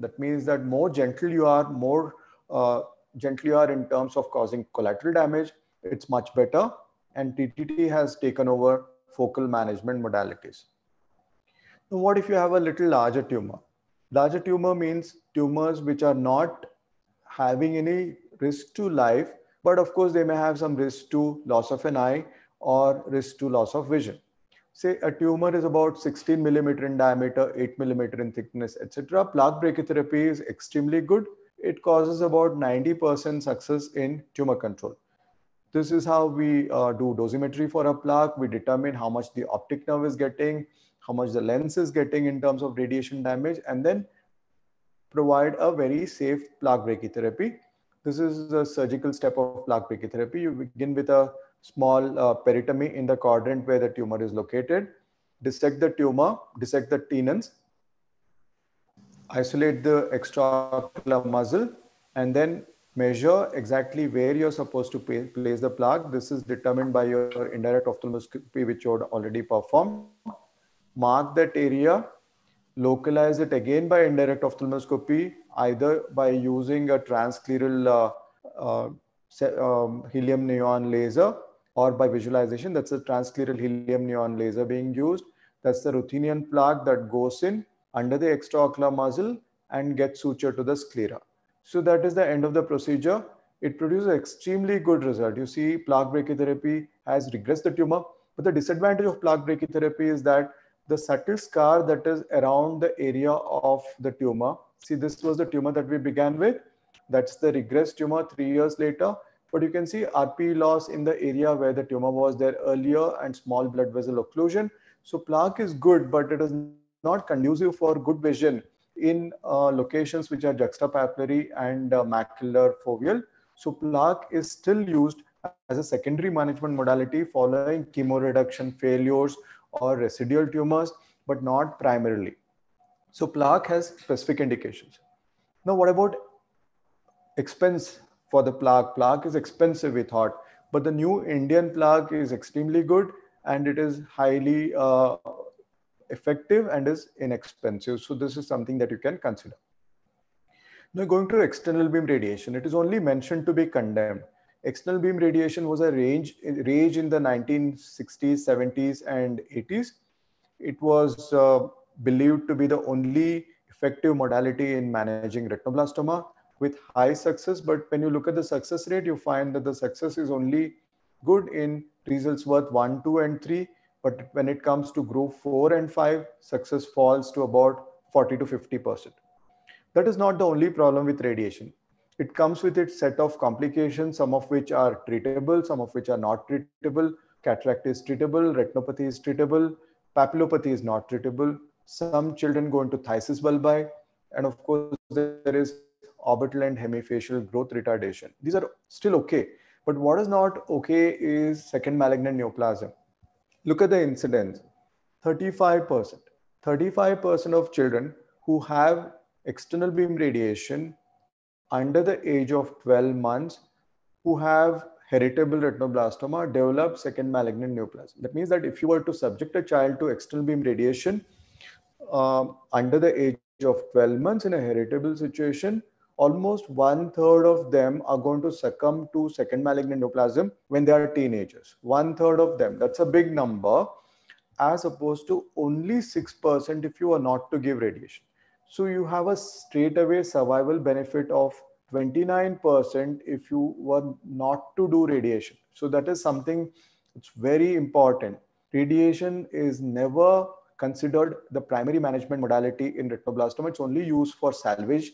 That means that more gentle you are, more uh, gently are in terms of causing collateral damage, it's much better. And TTT has taken over focal management modalities. Now, what if you have a little larger tumor? Larger tumor means tumors which are not having any risk to life, but of course they may have some risk to loss of an eye or risk to loss of vision. Say a tumor is about 16 millimeter in diameter, 8 millimeter in thickness, etc. Plaque brachytherapy is extremely good it causes about 90% success in tumor control. This is how we uh, do dosimetry for a plaque. We determine how much the optic nerve is getting, how much the lens is getting in terms of radiation damage, and then provide a very safe plaque brachytherapy. This is the surgical step of plaque brachytherapy. You begin with a small uh, peritomy in the quadrant where the tumor is located. Dissect the tumor, dissect the Tenon's, isolate the extraocular muscle, and then measure exactly where you're supposed to place the plaque. This is determined by your indirect ophthalmoscopy, which you had already performed. Mark that area, localize it again by indirect ophthalmoscopy, either by using a transscleral uh, uh, um, helium neon laser or by visualization. That's a transscleral helium neon laser being used. That's the ruthenium plaque that goes in under the extraocular muscle and gets sutured to the sclera. So that is the end of the procedure. It produces extremely good result. You see plaque brachytherapy has regressed the tumor, but the disadvantage of plaque brachytherapy is that the subtle scar that is around the area of the tumor. See, this was the tumor that we began with. That's the regressed tumor three years later. But you can see RPE loss in the area where the tumor was there earlier and small blood vessel occlusion. So plaque is good, but it is not conducive for good vision in uh, locations which are juxtapapillary and uh, macular foveal. So plaque is still used as a secondary management modality following chemoreduction failures or residual tumors, but not primarily. So plaque has specific indications. Now, what about expense for the plaque? Plaque is expensive, we thought, but the new Indian plaque is extremely good and it is highly uh, effective and is inexpensive. So this is something that you can consider. Now going to external beam radiation, it is only mentioned to be condemned. External beam radiation was a range, rage in the 1960s, 70s, and 80s. It was uh, believed to be the only effective modality in managing retinoblastoma with high success. But when you look at the success rate, you find that the success is only good in Reese Ellsworth 1, 2, and 3. But when it comes to group 4 and 5, success falls to about 40 to 50%. That is not the only problem with radiation. It comes with its set of complications, some of which are treatable, some of which are not treatable. Cataract is treatable, retinopathy is treatable, papillopathy is not treatable. Some children go into phthisis bulbi. And of course, there is orbital and hemifacial growth retardation. These are still okay. But what is not okay is second malignant neoplasm. Look at the incidence 35%. 35% of children who have external beam radiation under the age of 12 months who have heritable retinoblastoma develop second malignant neoplasm. That means that if you were to subject a child to external beam radiation um, under the age of 12 months in a heritable situation, almost one third of them are going to succumb to second malignant neoplasm when they are teenagers. One third of them. That's a big number as opposed to only 6% if you are not to give radiation. So you have a straightaway survival benefit of 29% if you were not to do radiation. So that is something it's very important. Radiation is never considered the primary management modality in retinoblastoma. It's only used for salvage,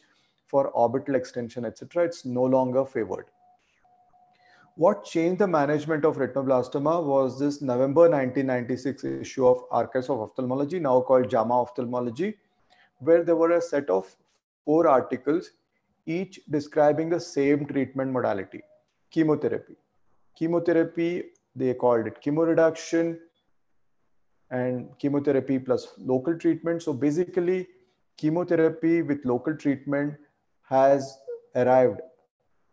for orbital extension, etc. It's no longer favored. What changed the management of retinoblastoma was this November 1996 issue of Archives of Ophthalmology, now called JAMA Ophthalmology, where there were a set of four articles, each describing the same treatment modality, chemotherapy. Chemotherapy, they called it chemoreduction and chemotherapy plus local treatment. So basically, chemotherapy with local treatment has arrived.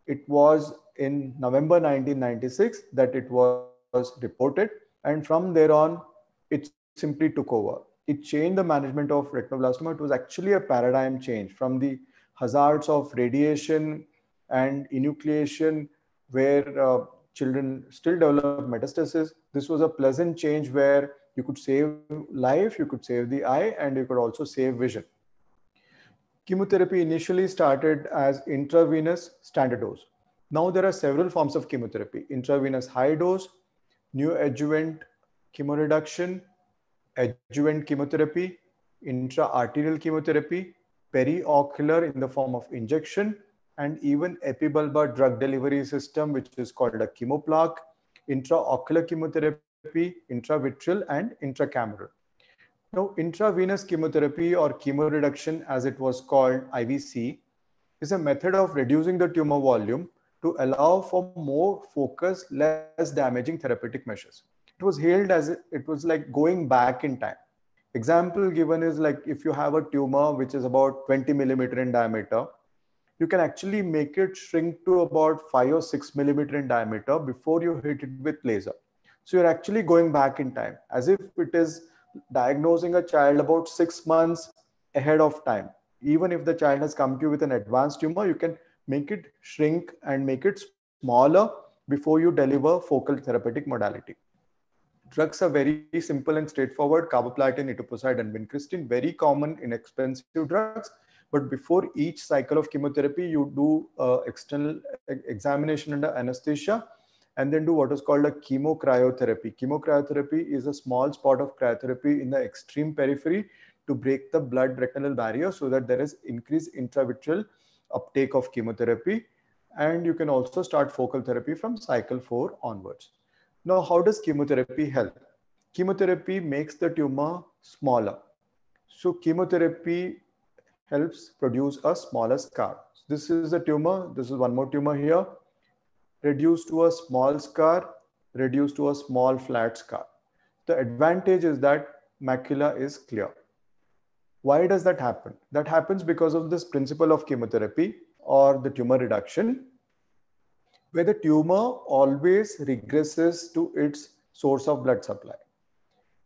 It was in November 1996 that it was reported. And from there on, it simply took over it changed the management of retinoblastoma. It was actually a paradigm change from the hazards of radiation and enucleation, where uh, children still develop metastasis. This was a pleasant change where you could save life, you could save the eye, and you could also save vision. Chemotherapy initially started as intravenous standard dose. Now there are several forms of chemotherapy, intravenous high dose, neoadjuvant chemoreduction, adjuvant chemotherapy, intra-arterial chemotherapy, periocular in the form of injection, and even epibulbar drug delivery system, which is called a chemoplaque, intraocular chemotherapy, intravitreal, and intracameral. Now, intravenous chemotherapy or chemoreduction, as it was called, IVC, is a method of reducing the tumor volume to allow for more focused, less damaging therapeutic measures. It was hailed as it was like going back in time. Example given is like if you have a tumor which is about 20 millimeter in diameter, you can actually make it shrink to about five or six millimeter in diameter before you hit it with laser. So you're actually going back in time as if it is diagnosing a child about six months ahead of time. Even if the child has come to you with an advanced tumor, you can make it shrink and make it smaller before you deliver focal therapeutic modality. Drugs are very simple and straightforward. Carboplatin, etoposide, and vincristine, very common, inexpensive drugs. But before each cycle of chemotherapy, you do uh, external examination under anesthesia and then do what is called a chemocryotherapy. Chemocryotherapy is a small spot of cryotherapy in the extreme periphery to break the blood retinal barrier so that there is increased intravitreal uptake of chemotherapy. And you can also start focal therapy from cycle four onwards. Now, how does chemotherapy help? Chemotherapy makes the tumor smaller. So chemotherapy helps produce a smaller scar. This is a tumor. This is one more tumor here reduced to a small scar, reduced to a small flat scar. The advantage is that macula is clear. Why does that happen? That happens because of this principle of chemotherapy or the tumor reduction, where the tumor always regresses to its source of blood supply.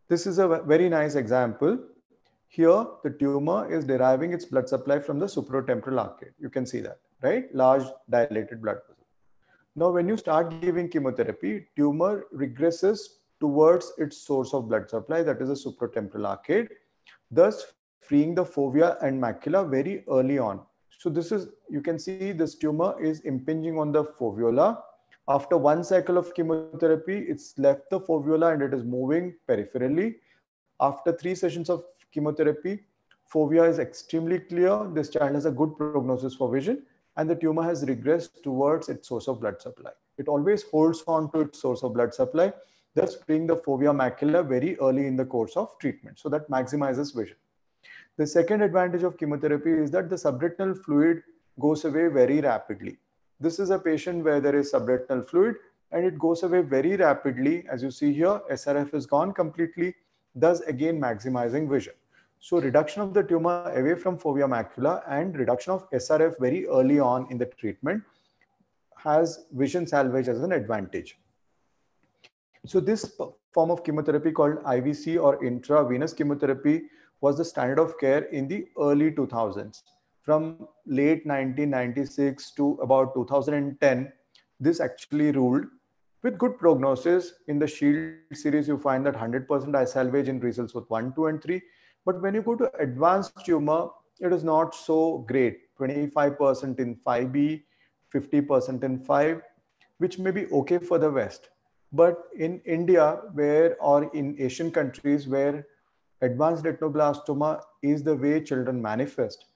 This is a very nice example. Here, the tumor is deriving its blood supply from the supratemporal arcade. You can see that, right? Large dilated blood vessel. Now, when you start giving chemotherapy, tumor regresses towards its source of blood supply, that is the supratemporal arcade, thus freeing the fovea and macula very early on. So this is, you can see this tumor is impinging on the fovea. After one cycle of chemotherapy, it's left the fovea and it is moving peripherally. After three sessions of chemotherapy, fovea is extremely clear. This child has a good prognosis for vision and the tumor has regressed towards its source of blood supply. It always holds on to its source of blood supply, thus freeing the fovea macula very early in the course of treatment. So that maximizes vision. The second advantage of chemotherapy is that the subretinal fluid goes away very rapidly. This is a patient where there is subretinal fluid and it goes away very rapidly. As you see here, SRF is gone completely, thus again maximizing vision. So reduction of the tumor away from fovea macula and reduction of SRF very early on in the treatment has vision salvage as an advantage. So this form of chemotherapy called IVC or intravenous chemotherapy was the standard of care in the early 2000s. From late 1996 to about 2010, this actually ruled with good prognosis. In the Shields series, you find that 100% eye salvage in Reese Ellsworth 1, 2, and 3. But when you go to advanced tumor, it is not so great. 25% in 5B, 50% in 5, which may be okay for the West. But in India, where or in Asian countries where advanced retinoblastoma is the way children manifest,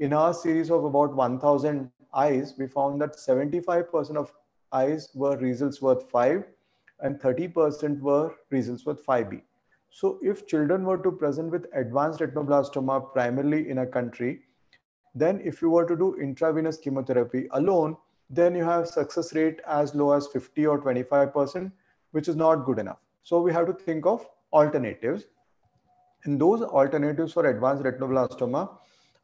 in our series of about 1,000 eyes, we found that 75% of eyes were Reese Ellsworth 5 and 30% were Reese Ellsworth 5B. So if children were to present with advanced retinoblastoma primarily in a country, then if you were to do intravenous chemotherapy alone, then you have success rate as low as 50 or 25%, which is not good enough. So we have to think of alternatives. And those alternatives for advanced retinoblastoma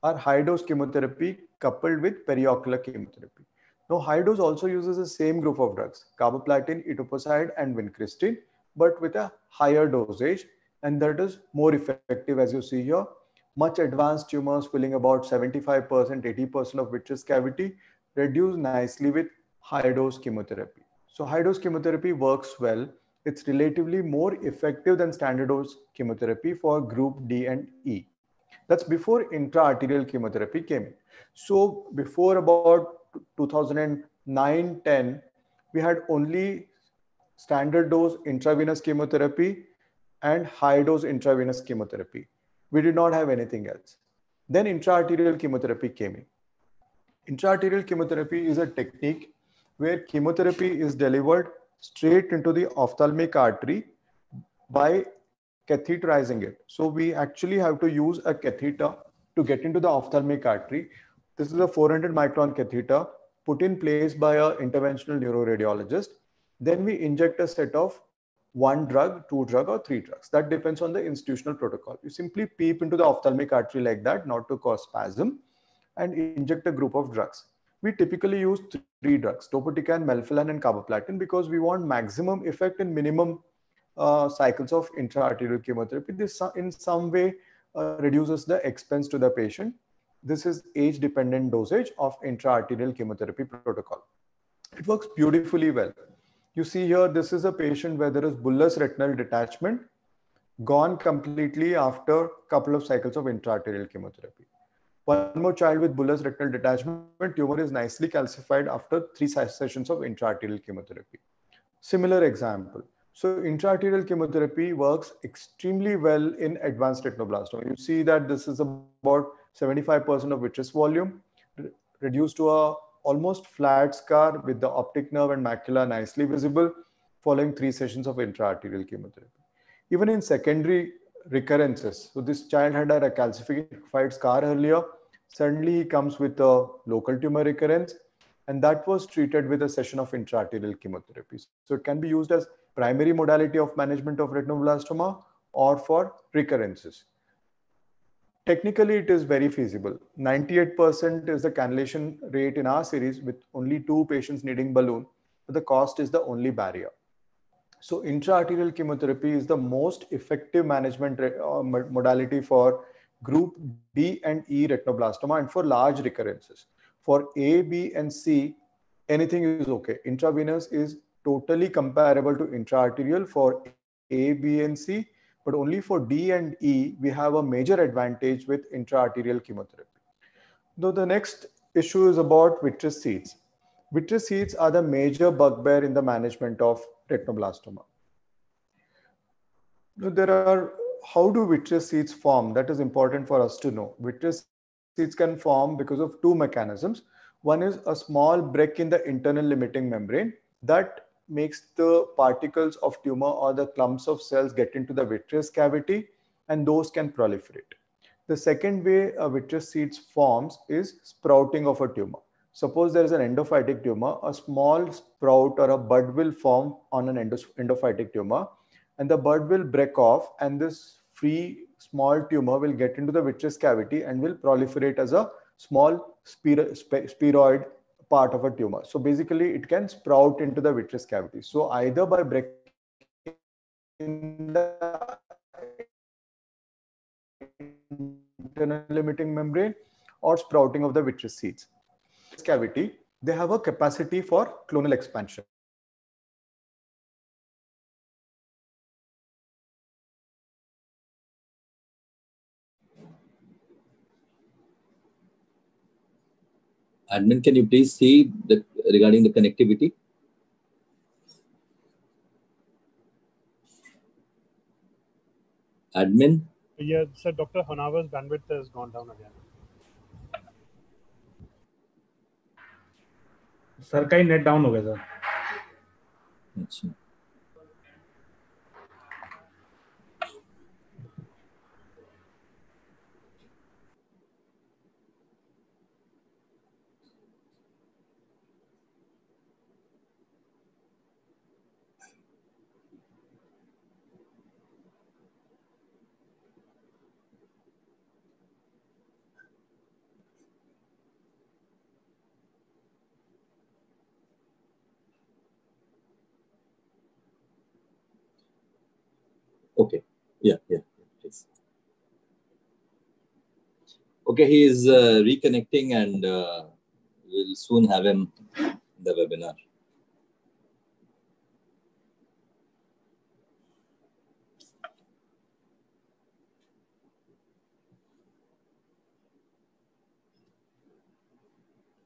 are high dose chemotherapy coupled with periocular chemotherapy. Now, high dose also uses the same group of drugs, carboplatin, etoposide, and vincristine, but with a higher dosage and that is more effective as you see here. Much advanced tumors filling about 75%, 80% of vitreous cavity reduce nicely with high dose chemotherapy. So high dose chemotherapy works well. It's relatively more effective than standard dose chemotherapy for group D and E. That's before intra-arterial chemotherapy came. So before about 2009-10, we had only standard dose intravenous chemotherapy and high dose intravenous chemotherapy. We did not have anything else. Then intraarterial chemotherapy came in. Intraarterial chemotherapy is a technique where chemotherapy is delivered straight into the ophthalmic artery by catheterizing it. So we actually have to use a catheter to get into the ophthalmic artery. This is a 400 micron catheter put in place by a interventional neuroradiologist. Then we inject a set of one drug, two drug, or three drugs. That depends on the institutional protocol. You simply peep into the ophthalmic artery like that, not to cause spasm, and inject a group of drugs. We typically use three drugs, topotecan, melphalan, and carboplatin, because we want maximum effect and minimum uh, cycles of intraarterial chemotherapy. This in some way uh, reduces the expense to the patient. This is age-dependent dosage of intraarterial chemotherapy protocol. It works beautifully well. You see here, this is a patient where there is bullous retinal detachment gone completely after a couple of cycles of intraarterial chemotherapy. One more child with bullous retinal detachment, tumor is nicely calcified after three sessions of intraarterial chemotherapy. Similar example. So intraarterial chemotherapy works extremely well in advanced retinoblastoma. You see that this is about 75% of vitreous volume, reduced to a almost flat scar with the optic nerve and macula nicely visible following three sessions of intraarterial chemotherapy. Even in secondary recurrences, so this child had a calcified scar earlier, suddenly he comes with a local tumor recurrence, and that was treated with a session of intraarterial chemotherapy. So it can be used as primary modality of management of retinoblastoma or for recurrences. Technically, it is very feasible. 98% is the cannulation rate in our series with only two patients needing balloon, the cost is the only barrier. So intraarterial chemotherapy is the most effective management uh, modality for group D and E retinoblastoma and for large recurrences. For A, B, and C, anything is okay. Intravenous is totally comparable to intraarterial for A, B, and C but only for D and E, we have a major advantage with intraarterial chemotherapy. Though the next issue is about vitreous seeds. Vitreous seeds are the major bugbear in the management of retinoblastoma. Now there are, how do vitreous seeds form? That is important for us to know. Vitreous seeds can form because of two mechanisms. One is a small break in the internal limiting membrane that makes the particles of tumor or the clumps of cells get into the vitreous cavity and those can proliferate. The second way a vitreous seeds forms is sprouting of a tumor. Suppose there is an endophytic tumor, a small sprout or a bud will form on an endophytic tumor and the bud will break off and this free small tumor will get into the vitreous cavity and will proliferate as a small spheroid part of a tumor. So basically it can sprout into the vitreous cavity. So either by breaking the internal limiting membrane or sprouting of the vitreous seeds. Cavity, they have a capacity for clonal expansion. Admin, can you please see the regarding the connectivity? Admin? Yeah, sir, Dr. hanawar's bandwidth has gone down again. Sir का ही net down हो गया sir अच्छा Yeah, yeah, please. Okay, he is uh, reconnecting and uh, we'll soon have him in the webinar.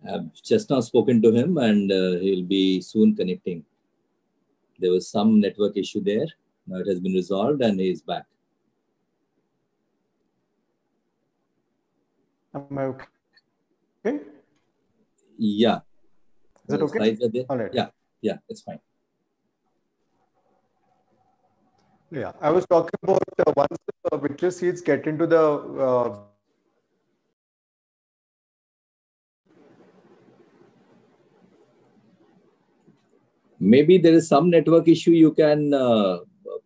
I've just now spoken to him and uh, he'll be soon connecting. There was some network issue there. Now it has been resolved and he is back. Am I okay? Okay. Yeah. Is it The okay? slides are there. All right. Yeah, yeah, it's fine. Yeah, I was talking about uh, once the vitreous seeds get into the uh, maybe there is some network issue you can uh,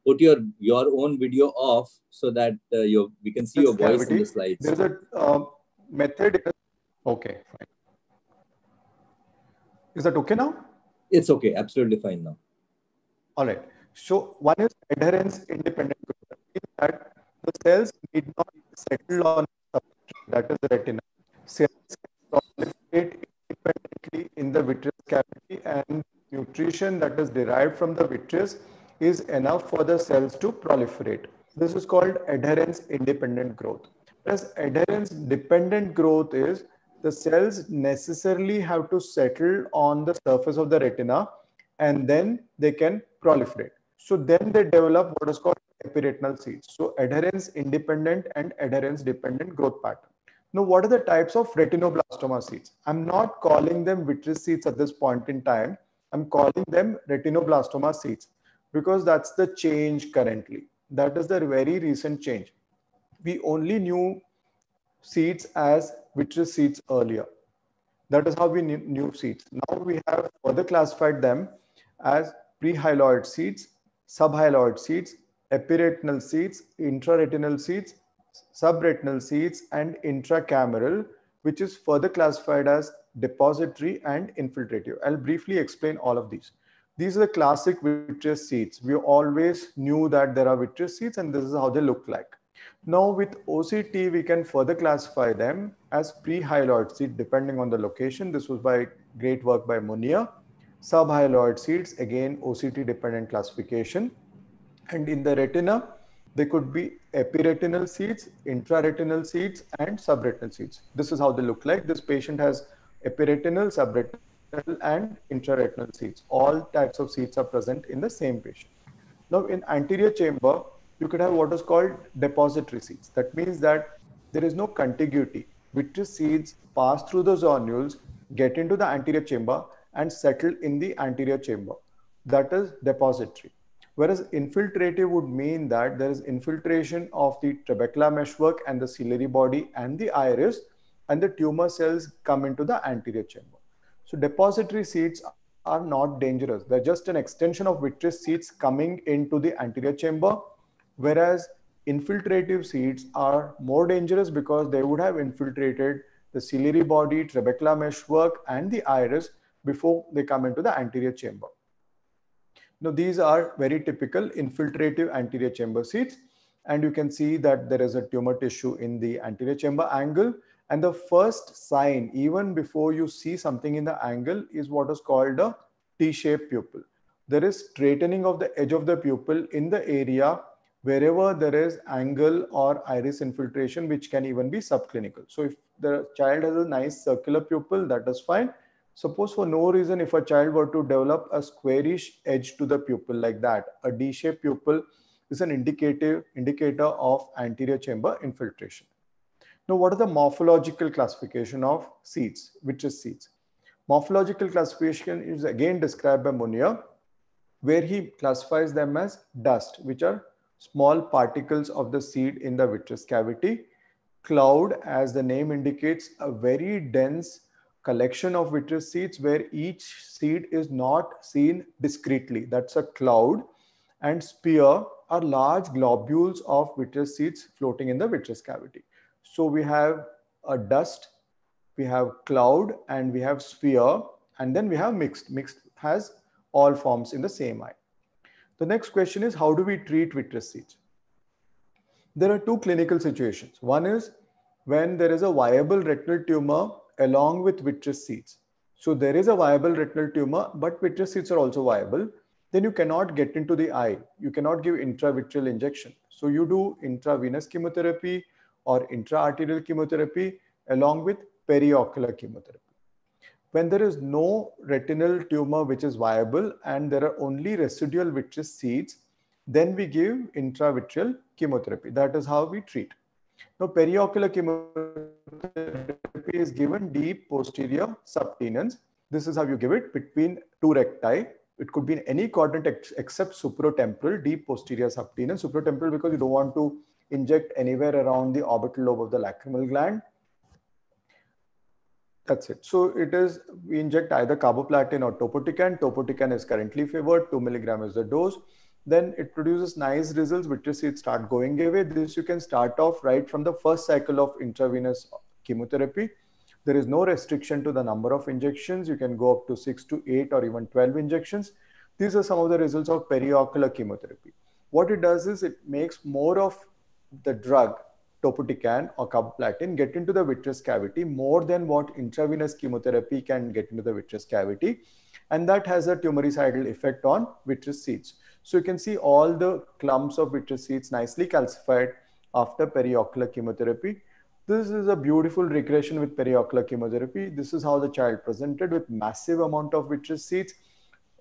put your your own video off so that uh, your we can see your voice in the slides There's a uh, method. Okay, fine. Is that okay now? it's okay absolutely fine now All right. So one is adherence independent. That the cells need not settle on substrate, that is the retina. Cells can proliferate independently in the vitreous cavity and nutrition that is derived from the vitreous is enough for the cells to proliferate. This is called adherence independent growth. Whereas adherence dependent growth is the cells necessarily have to settle on the surface of the retina and then they can proliferate. So then they develop what is called epiretinal seeds. So adherence independent and adherence dependent growth pattern. Now, what are the types of retinoblastoma seeds? I'm not calling them vitreous seeds at this point in time. I'm calling them retinoblastoma seeds because that's the change currently. That is the very recent change. We only knew seeds as vitreous seeds earlier. That is how we knew, seeds. Now we have further classified them as prehyaloid seeds, subhyaloid seeds, epiretinal seeds, intraretinal seeds, subretinal seeds, and intracameral, which is further classified as depository and infiltrative. I'll briefly explain all of these. These are the classic vitreous seeds. We always knew that there are vitreous seeds and this is how they look like. Now with OCT, we can further classify them as prehyaloid seed depending on the location. This was by great work by Munier. Subhyaloid seeds, again OCT dependent classification. And in the retina, they could be epiretinal seeds, intraretinal seeds, and subretinal seeds. This is how they look like. This patient has epiretinal, subretinal, and intraretinal seeds. All types of seeds are present in the same patient. Now, in anterior chamber, you could have what is called depository seeds. That means that there is no contiguity. Vitreous seeds pass through the zonules, get into the anterior chamber, and settle in the anterior chamber. That is depository. Whereas infiltrative would mean that there is infiltration of the trabecular meshwork and the ciliary body and the iris, and the tumor cells come into the anterior chamber. So depository seeds are not dangerous. They're just an extension of vitreous seeds coming into the anterior chamber, whereas infiltrative seeds are more dangerous because they would have infiltrated the ciliary body, trabecular meshwork, and the iris before they come into the anterior chamber. Now, these are very typical infiltrative anterior chamber seeds. And you can see that there is a tumor tissue in the anterior chamber angle. And the first sign, even before you see something in the angle, is what is called a D-shaped pupil. There is straightening of the edge of the pupil in the area wherever there is angle or iris infiltration, which can even be subclinical. So if the child has a nice circular pupil, that is fine. Suppose for no reason, if a child were to develop a squarish edge to the pupil like that, a D-shaped pupil is an indicative indicator of anterior chamber infiltration. Now, what is the morphological classification of seeds, vitreous seeds? Morphological classification is again described by Munier, where he classifies them as dust, which are small particles of the seed in the vitreous cavity. Cloud, as the name indicates, a very dense collection of vitreous seeds where each seed is not seen discretely. That's a cloud. And sphere are large globules of vitreous seeds floating in the vitreous cavity. So we have a dust, we have cloud, and we have sphere, and then we have mixed. Mixed has all forms in the same eye. The next question is how do we treat vitreous seeds? There are two clinical situations. One is when there is a viable retinal tumor along with vitreous seeds. So there is a viable retinal tumor, but vitreous seeds are also viable. Then you cannot get into the eye. You cannot give intravitreal injection. So you do intravenous chemotherapy or intraarterial chemotherapy along with periocular chemotherapy. When there is no retinal tumor which is viable and there are only residual vitreous seeds, then we give intravitreal chemotherapy. That is how we treat. Now, periocular chemotherapy is given deep posterior subtenons. This is how you give it between two recti. it could be in any quadrant ex except supratemporal, deep posterior subtenon. Supratemporal because you don't want to inject anywhere around the orbital lobe of the lacrimal gland. That's it. So it is, we inject either carboplatin or topotecan. Topotecan is currently favored, 2 milligram is the dose. Then it produces nice results, which is it start going away. This you can start off right from the first cycle of intravenous chemotherapy. There is no restriction to the number of injections. You can go up to six to eight or even 12 injections. These are some of the results of periocular chemotherapy. What it does is it makes more of the drug topotecan or carboplatin get into the vitreous cavity more than what intravenous chemotherapy can get into the vitreous cavity. And that has a tumoricidal effect on vitreous seeds. So you can see all the clumps of vitreous seeds nicely calcified after periocular chemotherapy. This is a beautiful regression with periocular chemotherapy. This is how the child presented with massive amount of vitreous seeds,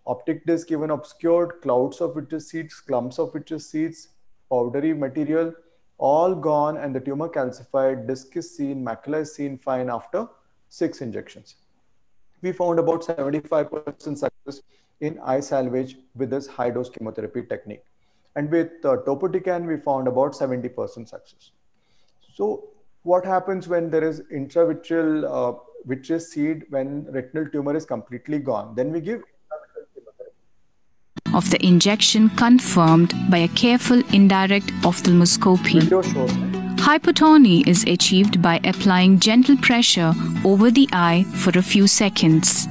optic disc even obscured, clouds of vitreous seeds, clumps of vitreous seeds, powdery material, all gone and the tumor calcified, disc is seen, macula is seen fine after six injections. We found about 75% success in eye salvage with this high dose chemotherapy technique. And with uh, topotecan, we found about 70% success. So what happens when there is intravitreal uh, vitreous seed when retinal tumor is completely gone? Then we give of the injection confirmed by a careful indirect ophthalmoscopy. Hypotony is achieved by applying gentle pressure over the eye for a few seconds.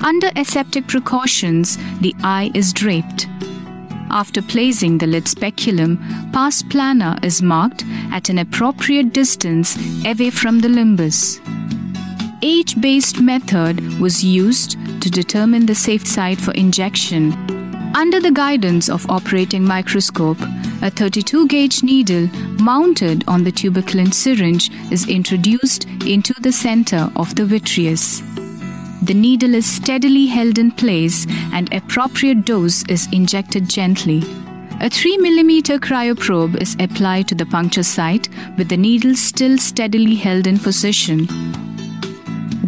Under aseptic precautions, the eye is draped. After placing the lid speculum, pars plana is marked at an appropriate distance away from the limbus. Age-based method was used to determine the safe site for injection under the guidance of operating microscope, a 32 gauge needle mounted on the tuberculin syringe is introduced into the center of the vitreous. The needle is steadily held in place and appropriate dose is injected gently. A 3 mm cryoprobe is applied to the puncture site with the needle still steadily held in position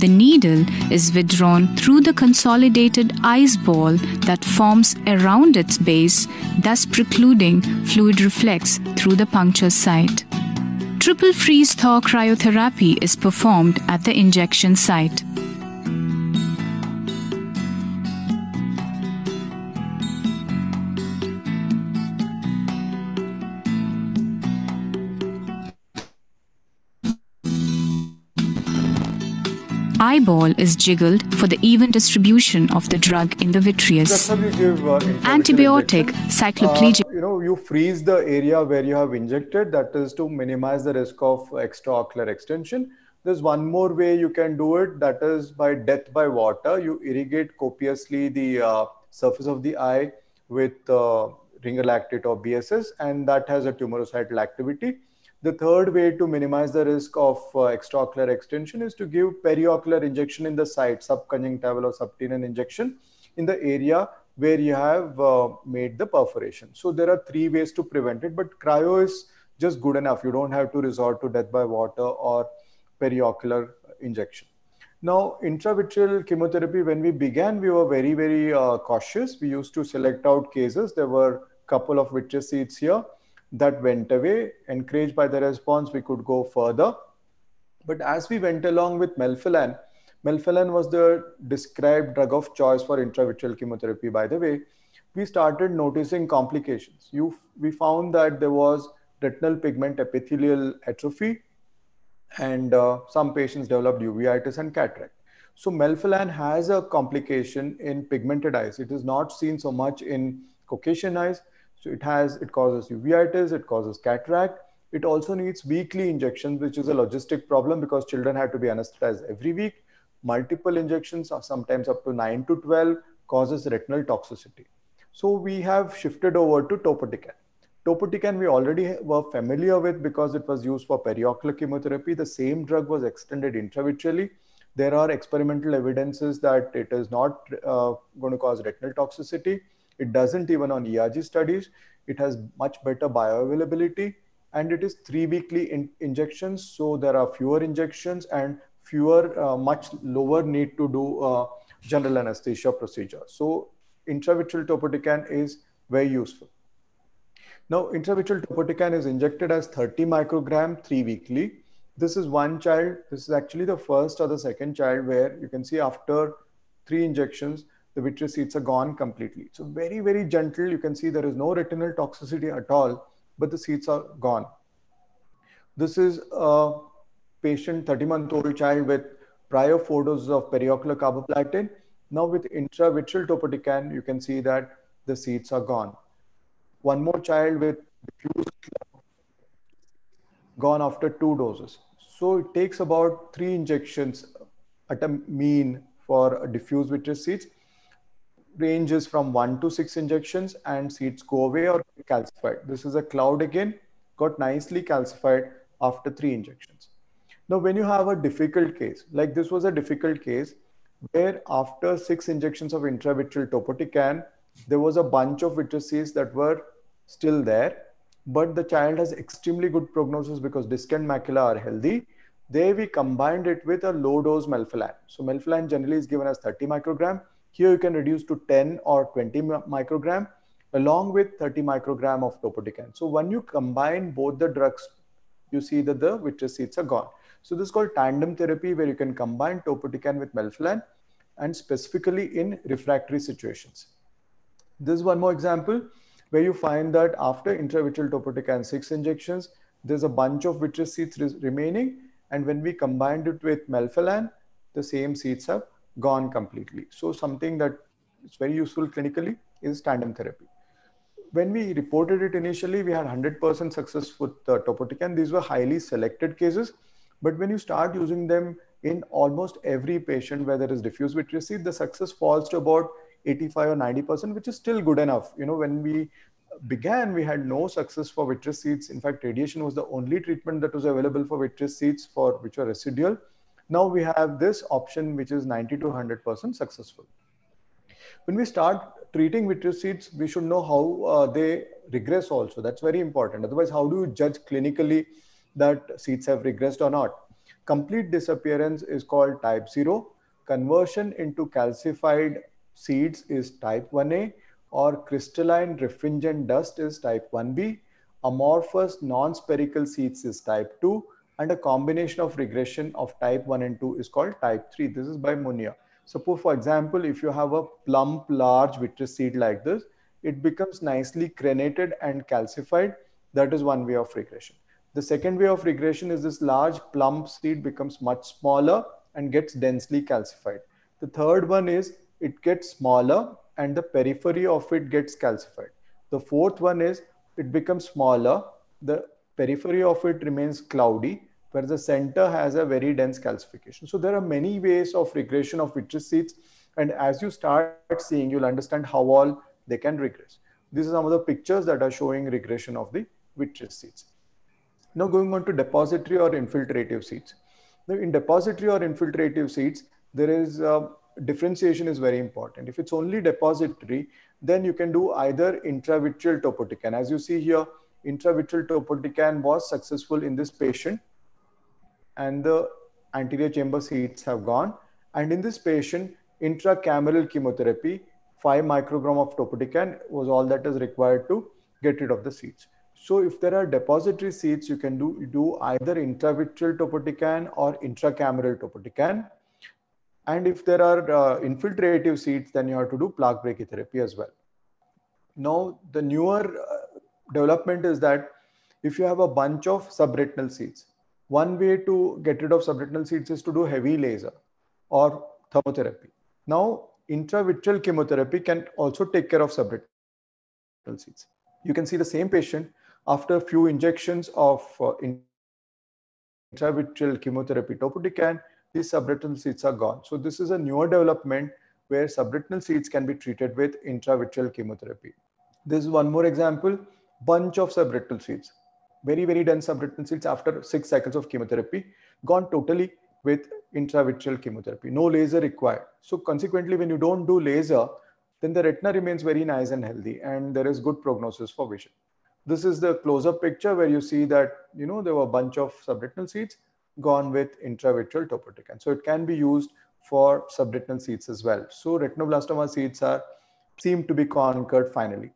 the needle is withdrawn through the consolidated ice ball that forms around its base, thus precluding fluid reflex through the puncture site. Triple freeze thaw cryotherapy is performed at the injection site. Eyeball is jiggled for the even distribution of the drug in the vitreous. Give, uh, Antibiotic, cycloplegia. Uh, you know, you freeze the area where you have injected. That is to minimize the risk of extraocular extension. There's one more way you can do it. That is by death by water. You irrigate copiously the uh, surface of the eye with uh, ringer lactate or BSS, and that has a tumoricidal activity the third way to minimize the risk of uh, extraocular extension is to give periocular injection in the site, subconjunctival or subtenon injection in the area where you have uh, made the perforation. So there are three ways to prevent it, but cryo is just good enough. You don't have to resort to death by water or periocular injection. Now, intravitreal chemotherapy, when we began, we were very, very uh, cautious. We used to select out cases. There were a couple of vitreous seeds here that went away. Encouraged by the response, we could go further. But as we went along with melphalan, melphalan was the described drug of choice for intravitreal chemotherapy, by the way, we started noticing complications. You, we found that there was retinal pigment epithelial atrophy, and uh, some patients developed uveitis and cataract. So melphalan has a complication in pigmented eyes. It is not seen so much in Caucasian eyes, so it has, it causes uveitis, it causes cataract. It also needs weekly injections, which is a logistic problem because children have to be anesthetized every week. Multiple injections are sometimes up to 9 to 12 causes retinal toxicity. So we have shifted over to topotecan. Topotecan we already were familiar with because it was used for periocular chemotherapy. The same drug was extended intravitreally. There are experimental evidences that it is not uh, going to cause retinal toxicity. It doesn't even on ERG studies. It has much better bioavailability and it is three weekly in injections. So there are fewer injections and fewer, uh, much lower need to do uh, general anesthesia procedure. So intravitreal topotecan is very useful. Now, intravitreal topotecan is injected as 30 microgram three weekly. This is one child. This is actually the first or the second child where you can see after three injections, the vitreous seeds are gone completely. So very, very gentle. You can see there is no retinal toxicity at all, but the seeds are gone. This is a patient, 30 month old child with prior four doses of periocular carboplatin. Now with intravitreal topotecan, you can see that the seeds are gone one more child with diffuse gone after two doses. So it takes about three injections at a mean for diffuse vitreous seeds. Ranges from one to six injections and seeds go away or calcified. This is a cloud again, got nicely calcified after three injections. Now, when you have a difficult case, like this was a difficult case, where after six injections of intravitreal topotecan, there was a bunch of vitruces that were still there, but the child has extremely good prognosis because disc and macula are healthy. There we combined it with a low dose melphalan. So melphalan generally is given as 30 microgram. Here you can reduce to 10 or 20 microgram along with 30 microgram of topotecan. So when you combine both the drugs, you see that the vitreous seeds are gone. So this is called tandem therapy where you can combine topotecan with melphalan and specifically in refractory situations. This is one more example where you find that after intravitreal topotecan six injections, there's a bunch of vitreous seeds remaining. And when we combined it with melphalan, the same seeds have gone completely. So something that is very useful clinically is tandem therapy. When we reported it initially, we had 100% success with uh, topotecan. These were highly selected cases. But when you start using them in almost every patient where there is diffuse vitreous seed, the success falls to about 85 or 90%, which is still good enough. You know, when we began, we had no success for vitreous seeds. In fact, radiation was the only treatment that was available for vitreous seeds for which were residual. Now we have this option, which is 90 to 100% successful. When we start treating vitreous seeds, we should know how uh, they regress also. That's very important. Otherwise, how do you judge clinically that seeds have regressed or not? Complete disappearance is called type 0. Conversion into calcified seeds is type 1a or crystalline refringent dust is type 1b, amorphous non-spherical seeds is type 2, and a combination of regression of type 1 and 2 is called type 3. This is by Munier. Suppose, for example, if you have a plump, large vitreous seed like this, it becomes nicely crenated and calcified. That is one way of regression. The second way of regression is this large plump seed becomes much smaller and gets densely calcified. The third one is it gets smaller and the periphery of it gets calcified. The fourth one is it becomes smaller, the periphery of it remains cloudy, where the center has a very dense calcification. So there are many ways of regression of vitreous seeds. And as you start seeing, you'll understand how all they can regress. These are some of the pictures that are showing regression of the vitreous seeds. Now going on to depository or infiltrative seeds. Now in depository or infiltrative seeds, there is uh, differentiation is very important. If it's only depository, then you can do either intravitreal topotecan. As you see here, intravitreal topotecan was successful in this patient and the anterior chamber seeds have gone. And in this patient, intracameral chemotherapy, 5 microgram of topotecan was all that is required to get rid of the seeds. So if there are depository seeds, you can do, do either intravitreal topotecan or intracameral topotecan. And if there are uh, infiltrative seeds, then you have to do plaque brachytherapy as well. Now, the newer uh, development is that if you have a bunch of subretinal seeds, one way to get rid of subretinal seeds is to do heavy laser or thermotherapy. Now, intravitreal chemotherapy can also take care of subretinal seeds. You can see the same patient after a few injections of uh, intravitreal chemotherapy topotecan these subretinal seeds are gone. So this is a newer development where subretinal seeds can be treated with intravitreal chemotherapy. This is one more example, bunch of subretinal seeds, very, very dense subretinal seeds after six cycles of chemotherapy, gone totally with intravitreal chemotherapy, no laser required. So consequently, when you don't do laser, then the retina remains very nice and healthy and there is good prognosis for vision. This is the close-up picture where you see that, you know, there were a bunch of subretinal seeds gone with intravitreal topotecan. So it can be used for subretinal seeds as well. So retinoblastoma seeds are seem to be conquered finally.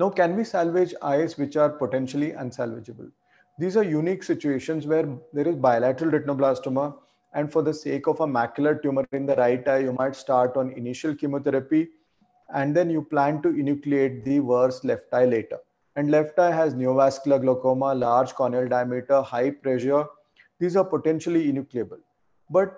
Now, can we salvage eyes which are potentially unsalvageable? These are unique situations where there is bilateral retinoblastoma and for the sake of a macular tumor in the right eye, you might start on initial chemotherapy and then you plan to enucleate the worst left eye later. And left eye has neovascular glaucoma, large corneal diameter, high pressure. These are potentially enucleable. But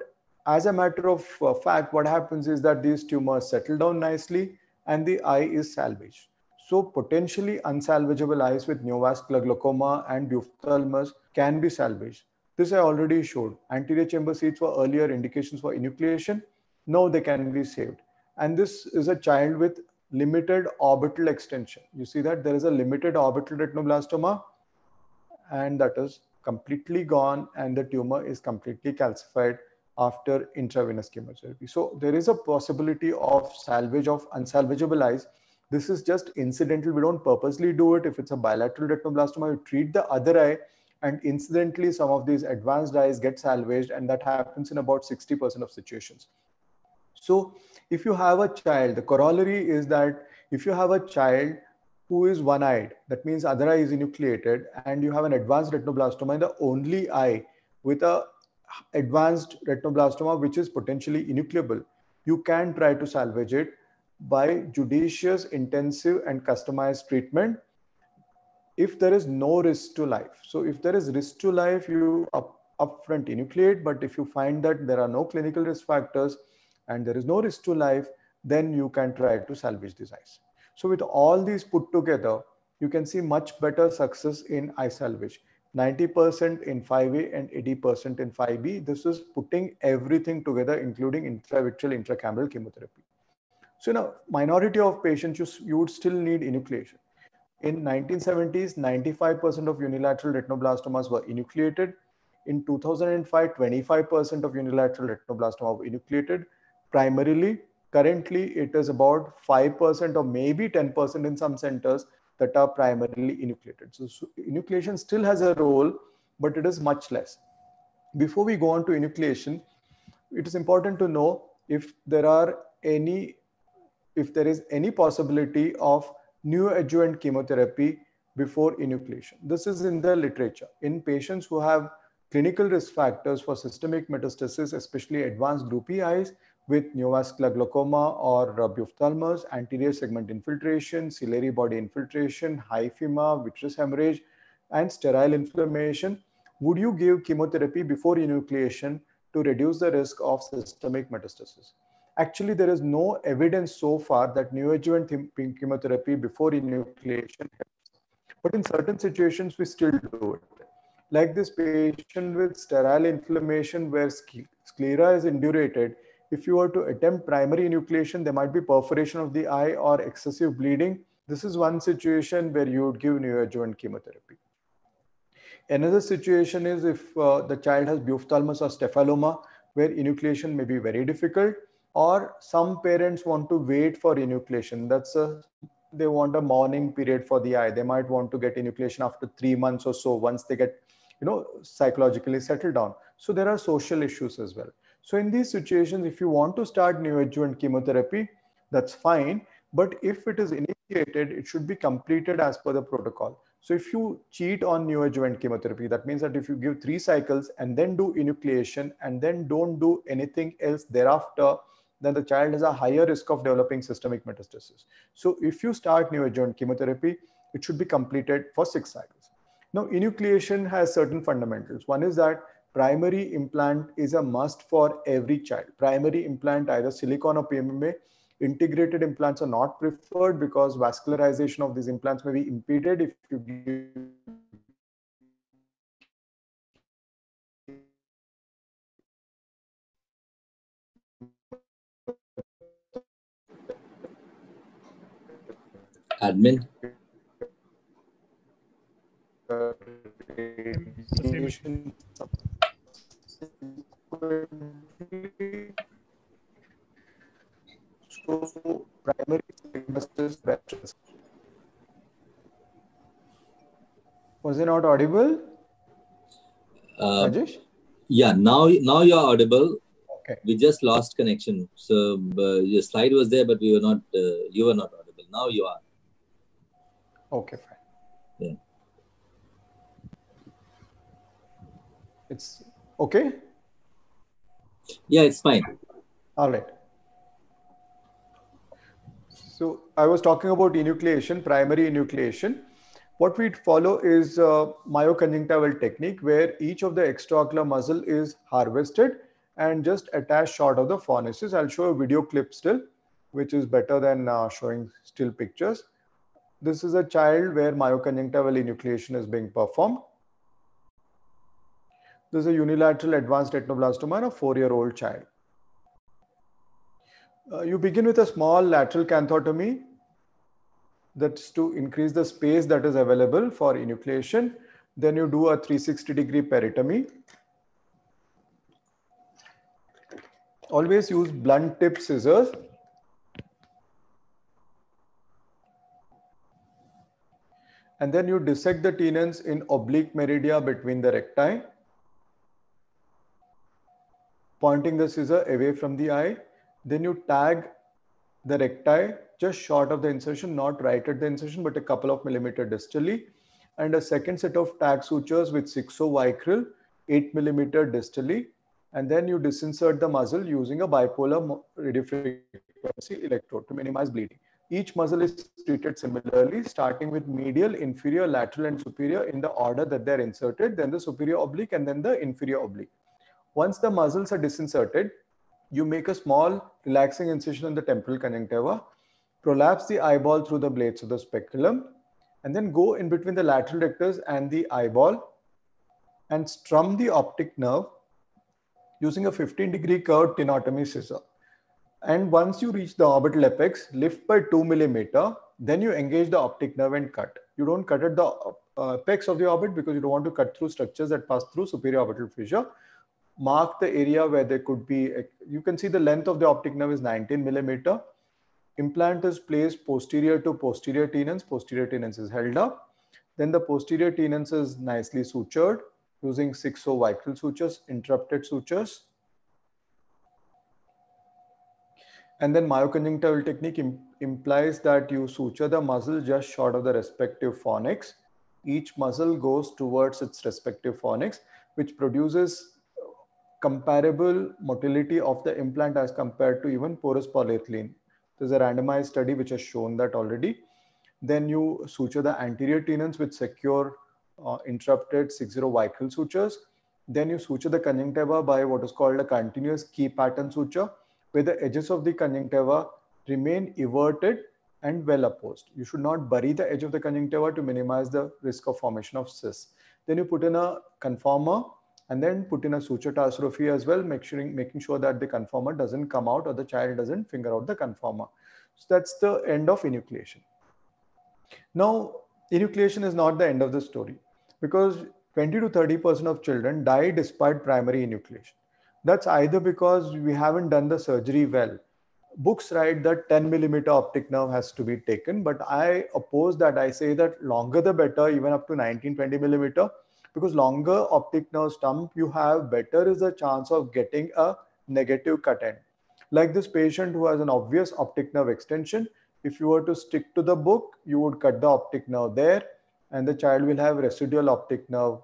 as a matter of uh, fact, what happens is that these tumors settle down nicely and the eye is salvaged. So potentially unsalvageable eyes with neovascular glaucoma and ophthalmos can be salvaged. This I already showed. Anterior chamber seeds were earlier indications for enucleation. Now they can be saved. And this is a child with limited orbital extension. You see that there is a limited orbital retinoblastoma and that is completely gone and the tumor is completely calcified after intravenous chemotherapy. So there is a possibility of salvage of unsalvageable eyes. This is just incidental. We don't purposely do it. If it's a bilateral retinoblastoma, you treat the other eye and incidentally some of these advanced eyes get salvaged and that happens in about 60% of situations. So if you have a child, the corollary is that if you have a child who is one-eyed, that means other eye is enucleated and you have an advanced retinoblastoma in the only eye with a advanced retinoblastoma, which is potentially enucleable, you can try to salvage it by judicious, intensive, and customized treatment if there is no risk to life. So if there is risk to life, you up, upfront enucleate, but if you find that there are no clinical risk factors and there is no risk to life, then you can try to salvage these eyes. So with all these put together, you can see much better success in eye salvage. 90% in 5A and 80% in 5B. This is putting everything together, including intravitreal intracameral chemotherapy. So in a minority of patients, you, you would still need enucleation. In 1970s, 95% of unilateral retinoblastomas were enucleated. In 2005, 25% of unilateral retinoblastoma were enucleated. Primarily, currently it is about 5% or maybe 10% in some centers that are primarily enucleated. So, so enucleation still has a role, but it is much less. Before we go on to enucleation, it is important to know if there are any, if there is any possibility of neoadjuvant chemotherapy before enucleation. This is in the literature. In patients who have clinical risk factors for systemic metastasis, especially advanced group E eyes, with neovascular glaucoma or uh, anterior segment infiltration, ciliary body infiltration, hyphema, vitreous hemorrhage, and sterile inflammation, would you give chemotherapy before enucleation to reduce the risk of systemic metastasis? Actually, there is no evidence so far that neoadjuvant chemotherapy before enucleation helps. But in certain situations, we still do it. Like this patient with sterile inflammation where sclera is indurated, if you were to attempt primary enucleation, there might be perforation of the eye or excessive bleeding. This is one situation where you would give neoadjuvant chemotherapy. Another situation is if uh, the child has buophthalmos or staphylomas, where enucleation may be very difficult, or some parents want to wait for enucleation. That's a they want a mourning period for the eye. They might want to get enucleation after three months or so once they get, you know, psychologically settled down. So there are social issues as well. So in these situations, if you want to start neoadjuvant chemotherapy, that's fine. But if it is initiated, it should be completed as per the protocol. So if you cheat on neoadjuvant chemotherapy, that means that if you give three cycles and then do enucleation and then don't do anything else thereafter, then the child has a higher risk of developing systemic metastasis. So if you start neoadjuvant chemotherapy, it should be completed for six cycles. Now, enucleation has certain fundamentals. One is that primary implant is a must for every child. Primary implant, either silicone or PMMA, integrated implants are not preferred because vascularization of these implants may be impeded if you admin so primary investors was it not audible uh, Rajesh? yeah now now you're audible Okay. We just lost connection. So uh, your slide was there, but we were not. Uh, you were not audible. Now you are. Okay, fine. Yeah. It's okay. Yeah, it's fine. All right. So I was talking about enucleation, primary enucleation. What we follow is a myoconjunctival technique where each of the extraocular muscle is harvested and just attached short of the fornices. I'll show a video clip still, which is better than uh, showing still pictures. This is a child where myoconjunctival enucleation is being performed. This is a unilateral advanced retinoblastoma in a four-year-old child. Uh, you begin with a small lateral canthotomy. That's to increase the space that is available for enucleation. Then you do a 360 degree peritomy. Always use blunt tip scissors. And then you dissect the Tenon's in oblique meridia between the recti, pointing the scissor away from the eye then you tag the recti just short of the insertion, not right at the insertion, but a couple of millimeter distally. And a second set of tag sutures with 6O vicryl, 8 millimeter distally. And then you disinsert the muzzle using a bipolar radiofrequency electrode to minimize bleeding. Each muscle is treated similarly, starting with medial, inferior, lateral, and superior in the order that they're inserted, then the superior oblique, and then the inferior oblique. Once the muscles are disinserted, you make a small relaxing incision in the temporal conjunctiva, prolapse the eyeball through the blades of the speculum, and then go in between the lateral rectus and the eyeball and strum the optic nerve using a 15 degree curved tenotomy scissor. And once you reach the orbital apex, lift by 2 millimeter, then you engage the optic nerve and cut. You don't cut at the uh, apex of the orbit because you don't want to cut through structures that pass through superior orbital fissure mark the area where there could be, you can see the length of the optic nerve is 19 millimeter. Implant is placed posterior to posterior Tenon's. Posterior Tenon's is held up. Then the posterior Tenon's is nicely sutured using 6O vicryl sutures, interrupted sutures. And then myoconjunctival technique Im implies that you suture the muscle just short of the respective fornix. Each muscle goes towards its respective fornix, which produces comparable motility of the implant as compared to even porous polyethylene. There's a randomized study which has shown that already. Then you suture the anterior Tenon's with secure uh, interrupted 6-0 vicryl sutures. Then you suture the conjunctiva by what is called a continuous key pattern suture, where the edges of the conjunctiva remain everted and well opposed. You should not bury the edge of the conjunctiva to minimize the risk of formation of cysts. Then you put in a conformer and then put in a suture tarsorrhaphy as well, make sure, making sure that the conformer doesn't come out or the child doesn't finger out the conformer. So that's the end of enucleation. Now, enucleation is not the end of the story because 20 to 30% of children die despite primary enucleation. That's either because we haven't done the surgery well. Books write that 10 millimeter optic nerve has to be taken, but I oppose that. I say that longer the better, even up to 19, 20 millimeter, because longer optic nerve stump you have, better is the chance of getting a negative cut end. Like this patient who has an obvious optic nerve extension, if you were to stick to the book, you would cut the optic nerve there and the child will have residual optic nerve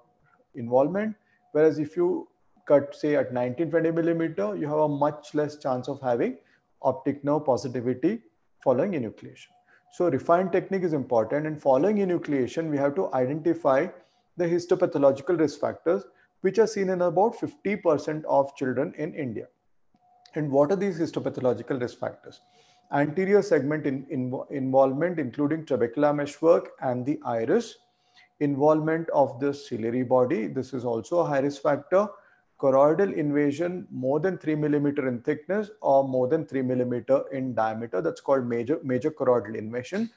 involvement. Whereas if you cut say at 1920 millimeter, you have a much less chance of having optic nerve positivity following enucleation. So refined technique is important and following enucleation, we have to identify the histopathological risk factors, which are seen in about 50% of children in India. And what are these histopathological risk factors? Anterior segment in, in, involvement, including trabecular meshwork and the iris, involvement of the ciliary body. This is also a high risk factor. Choroidal invasion more than 3 millimeter in thickness or more than 3 millimeter in diameter. That's called major, major choroidal invasion.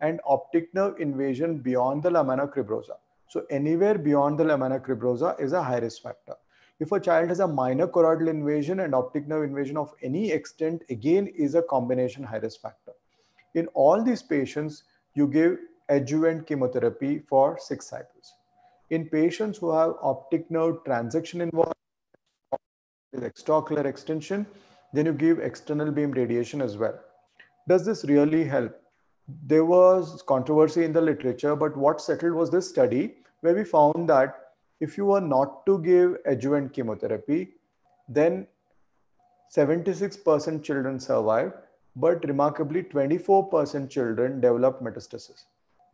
And optic nerve invasion beyond the lamina cribrosa. So anywhere beyond the lamina cribrosa is a high risk factor. If a child has a minor choroidal invasion and optic nerve invasion of any extent, again is a combination high risk factor. In all these patients, you give adjuvant chemotherapy for six cycles. In patients who have optic nerve transection involved, extraocular extension. Then you give external beam radiation as well. Does this really help? There was controversy in the literature, but what settled was this study where we found that if you were not to give adjuvant chemotherapy, then 76% children survived, but remarkably 24% children developed metastasis.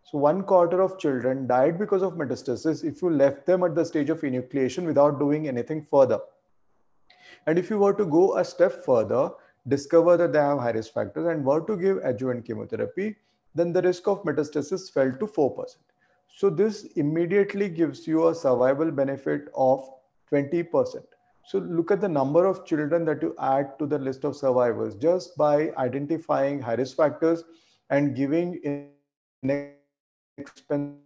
So one quarter of children died because of metastasis if you left them at the stage of enucleation without doing anything further. And if you were to go a step further, discover that they have high risk factors and were to give adjuvant chemotherapy, then the risk of metastasis fell to 4%. So this immediately gives you a survival benefit of 20%. So look at the number of children that you add to the list of survivors just by identifying high risk factors and giving inexpensive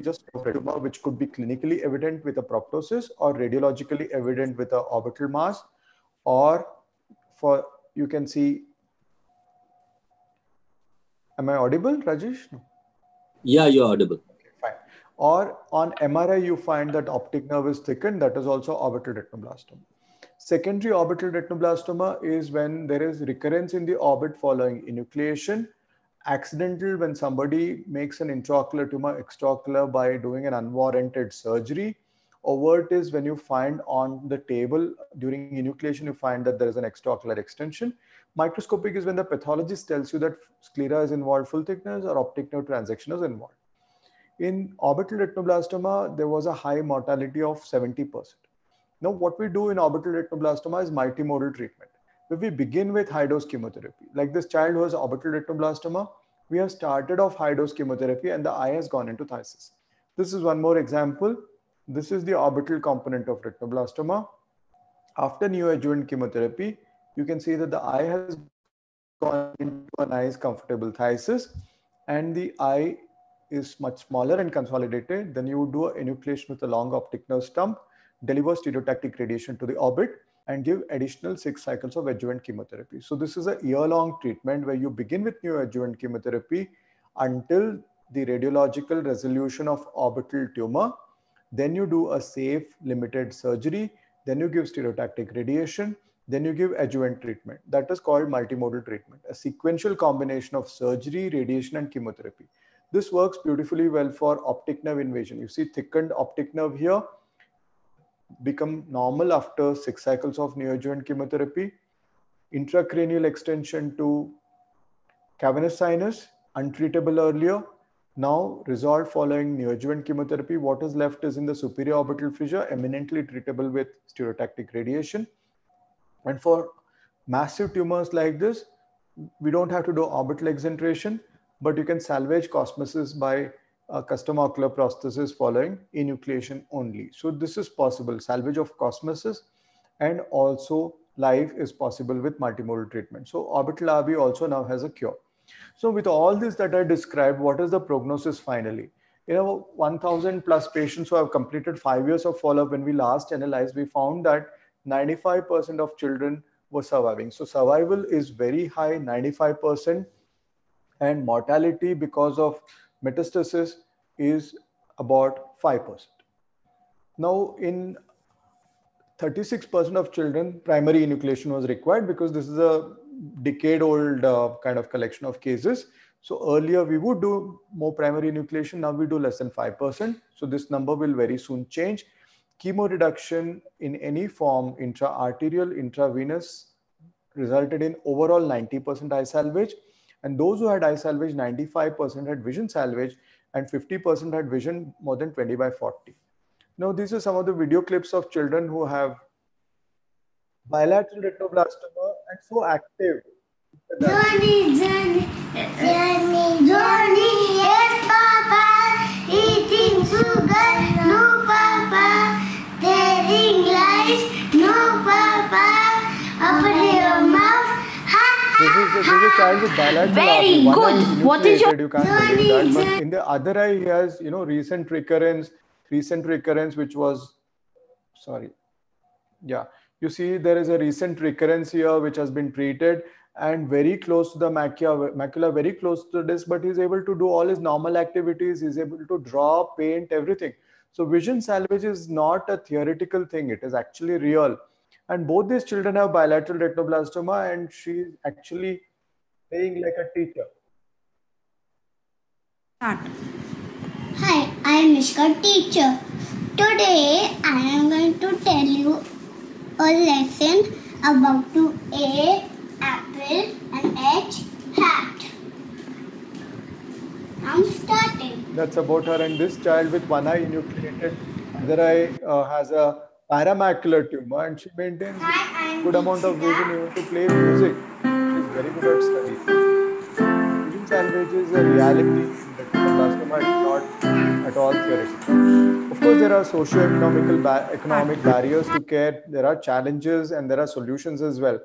just tumor which could be clinically evident with a proptosis or radiologically evident with a orbital mass or for you can see am i audible rajesh? No. yeah you're audible. Okay, fine. Or on mri you find that optic nerve is thickened that is also orbital retinoblastoma. Secondary orbital retinoblastoma is when there is recurrence in the orbit following enucleation accidental when somebody makes an intraocular tumor extraocular by doing an unwarranted surgery. Overt is when you find on the table during enucleation, you find that there is an extraocular extension. Microscopic is when the pathologist tells you that sclera is involved, full thickness or optic nerve transection is involved. In orbital retinoblastoma, there was a high mortality of 70%. Now, what we do in orbital retinoblastoma is multimodal treatment. If we begin with high dose chemotherapy, like this child who has orbital retinoblastoma, we have started off high dose chemotherapy and the eye has gone into phthisis. This is one more example. This is the orbital component of retinoblastoma. After neoadjuvant chemotherapy, you can see that the eye has gone into a nice comfortable phthisis and the eye is much smaller and consolidated. Then you would do an enucleation with a long optic nerve stump, deliver stereotactic radiation to the orbit and give additional six cycles of adjuvant chemotherapy. So this is a year-long treatment where you begin with neoadjuvant chemotherapy until the radiological resolution of orbital tumor. Then you do a safe limited surgery. Then you give stereotactic radiation. Then you give adjuvant treatment. That is called multimodal treatment, a sequential combination of surgery, radiation, and chemotherapy. This works beautifully well for optic nerve invasion. You see thickened optic nerve here become normal after six cycles of neoadjuvant chemotherapy. Intracranial extension to cavernous sinus, untreatable earlier, now resolved following neoadjuvant chemotherapy. What is left is in the superior orbital fissure, eminently treatable with stereotactic radiation. And for massive tumors like this, we don't have to do orbital exenteration, but you can salvage cosmesis by a custom ocular prosthesis following enucleation only. So this is possible, salvage of cosmesis and also life is possible with multimodal treatment. So orbital RB also now has a cure. So with all this that I described, what is the prognosis finally? You know, 1000 plus patients who have completed five years of follow-up when we last analyzed, we found that 95% of children were surviving. So survival is very high, 95% and mortality because of metastasis is about 5%. Now, in 36% of children, primary enucleation was required because this is a decade old uh, kind of collection of cases. So earlier we would do more primary enucleation. Now we do less than 5%. So this number will very soon change. Chemo reduction in any form, intra-arterial, intravenous, resulted in overall 90% eye salvage. And those who had eye salvage, 95% had vision salvage and 50% had vision more than 20 by 40. Now, these are some of the video clips of children who have bilateral retinoblastoma and so active. Johnny, Johnny, Johnny, Johnny, yes, Papa, eating sugar, no, Papa, telling lies, no, Papa. This is, this is a child with bilateral Very good. What is your... You can't believe that. But in the other eye, he has, you know, recent recurrence, recent recurrence, which was, sorry. Yeah. You see there is a recent recurrence here which has been treated and very close to the macula, macula very close to this, but he's able to do all his normal activities. He's able to draw, paint, everything. So vision salvage is not a theoretical thing. It is actually real. And both these children have bilateral retinoblastoma and she's actually playing like a teacher. Start. Hi, I am Mishka teacher. Today I am going to tell you a lesson about to A apple and H hat. I'm starting. That's about her and this child with one eye enucleated, other eye uh, has a paramacular tumor and she maintains Hi, good amount of vision even to play music. She's very good at study. Vision salvage is a reality. Retinoblastoma is not at all theoretical. Of course, there are socio-economical ba economic barriers to care. There are challenges and there are solutions as well.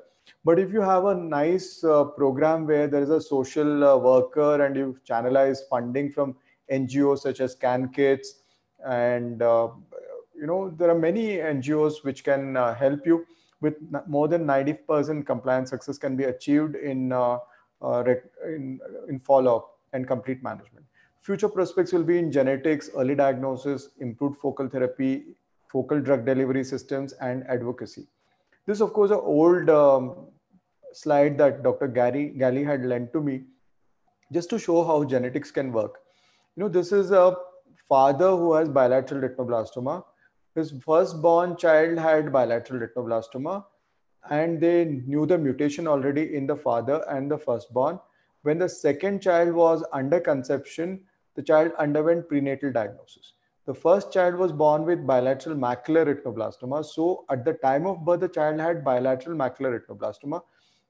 But if you have a nice uh, program where there is a social uh, worker and you channelize funding from NGOs such as CanKids, and uh, you know there are many NGOs which can uh, help you with more than 90% compliance success can be achieved in uh, uh, in, in follow-up and complete management. Future prospects will be in genetics, early diagnosis, improved focal therapy, focal drug delivery systems, and advocacy. This, of course, an old um, slide that Dr. Gary Gallie had lent to me, just to show how genetics can work. You know, this is a father who has bilateral retinoblastoma. His firstborn child had bilateral retinoblastoma, and they knew the mutation already in the father and the firstborn. When the second child was under conception, the child underwent prenatal diagnosis. The first child was born with bilateral macular retinoblastoma. So at the time of birth, the child had bilateral macular retinoblastoma.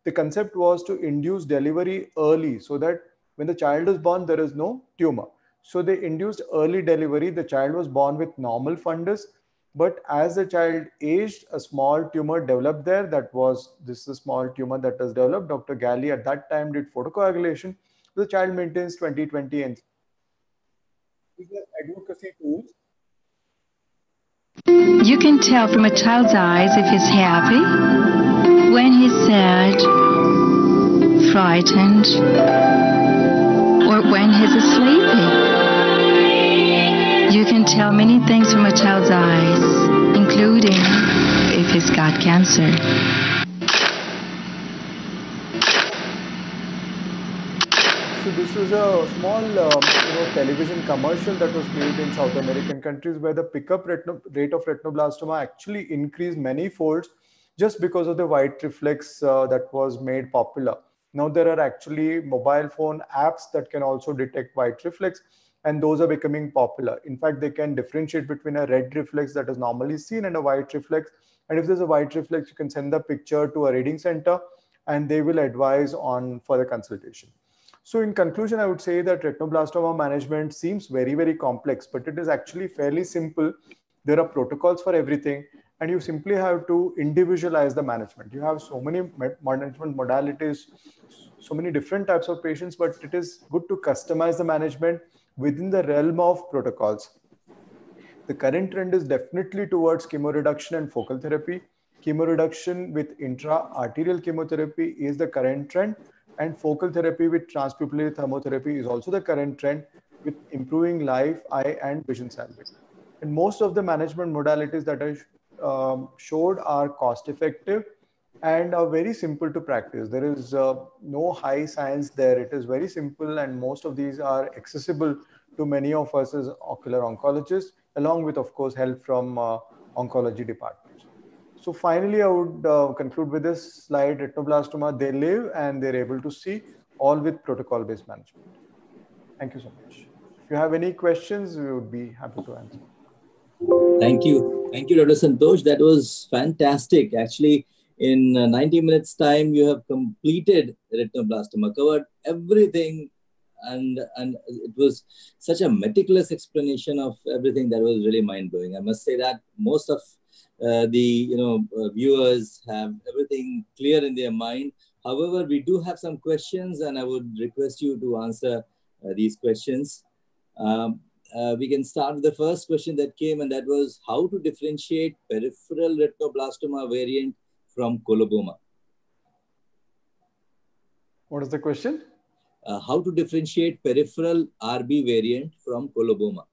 The concept was to induce delivery early so that when the child is born, there is no tumor. So they induced early delivery. The child was born with normal fundus. But as the child aged, a small tumor developed there. That was this is a small tumor that has developed. Dr. Gallie at that time did photocoagulation. The child maintains 2020 and advocacy tools. You can tell from a child's eyes if he's happy, when he's sad, frightened, or when he's sleepy. You can tell many things from a child's eyes, including if he's got cancer. So this was a small um, you know, television commercial that was made in South American countries where the pickup rate of retinoblastoma actually increased many folds just because of the white reflex uh, that was made popular. Now there are actually mobile phone apps that can also detect white reflex and those are becoming popular. In fact, they can differentiate between a red reflex that is normally seen and a white reflex. And if there's a white reflex, you can send the picture to a reading center and they will advise on further consultation. So in conclusion, I would say that retinoblastoma management seems very, very complex, but it is actually fairly simple. There are protocols for everything, and you simply have to individualize the management. You have so many management modalities, so many different types of patients, but it is good to customize the management within the realm of protocols. The current trend is definitely towards chemoreduction and focal therapy. Chemoreduction with intra-arterial chemotherapy is the current trend and focal therapy with transpupillary thermotherapy is also the current trend with improving life, eye, and vision salvage. And most of the management modalities that I um, showed are cost effective and are very simple to practice. There is uh, no high science there. It is very simple, and most of these are accessible to many of us as ocular oncologists, along with, of course, help from uh, oncology departments. So finally, I would uh, conclude with this slide, retinoblastoma, they live and they're able to see all with protocol-based management. Thank you so much. If you have any questions, we would be happy to answer. Thank you. Thank you, Dr. Santosh. That was fantastic. Actually, in uh, 90 minutes time, you have completed retinoblastoma, covered everything and and it was such a meticulous explanation of everything that was really mind blowing. I must say that most of uh, the you know uh, viewers have everything clear in their mind. However, we do have some questions, and I would request you to answer uh, these questions. Um, uh, we can start with the first question that came, and that was how to differentiate peripheral retinoblastoma variant from coloboma. What is the question? Uh, how to differentiate peripheral RB variant from coloboma?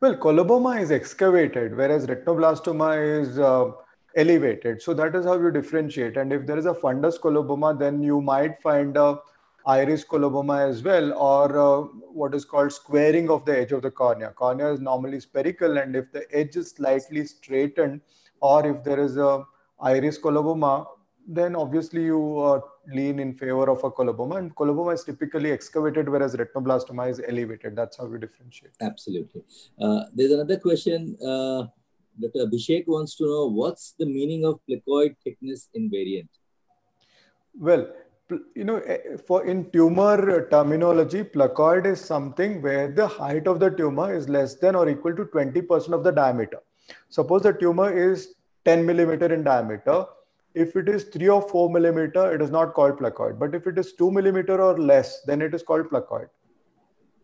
Well, coloboma is excavated, whereas retinoblastoma is uh, elevated. So that is how you differentiate. And if there is a fundus coloboma, then you might find a iris coloboma as well, or uh, what is called squaring of the edge of the cornea. Cornea is normally spherical, and if the edge is slightly straightened, or if there is a iris coloboma, then obviously you uh, lean in favor of a coloboma and coloboma is typically excavated whereas retinoblastoma is elevated. That's how we differentiate. Absolutely. Uh, there's another question uh, dr abhishek wants to know what's the meaning of placoid thickness invariant? Well you know eh, for in tumor terminology placoid is something where the height of the tumor is less than or equal to 20% of the diameter. Suppose the tumor is 10 millimeter in diameter if it is 3 or 4 millimeter, it is not called placoid. But if it is 2 millimeter or less, then it is called placoid.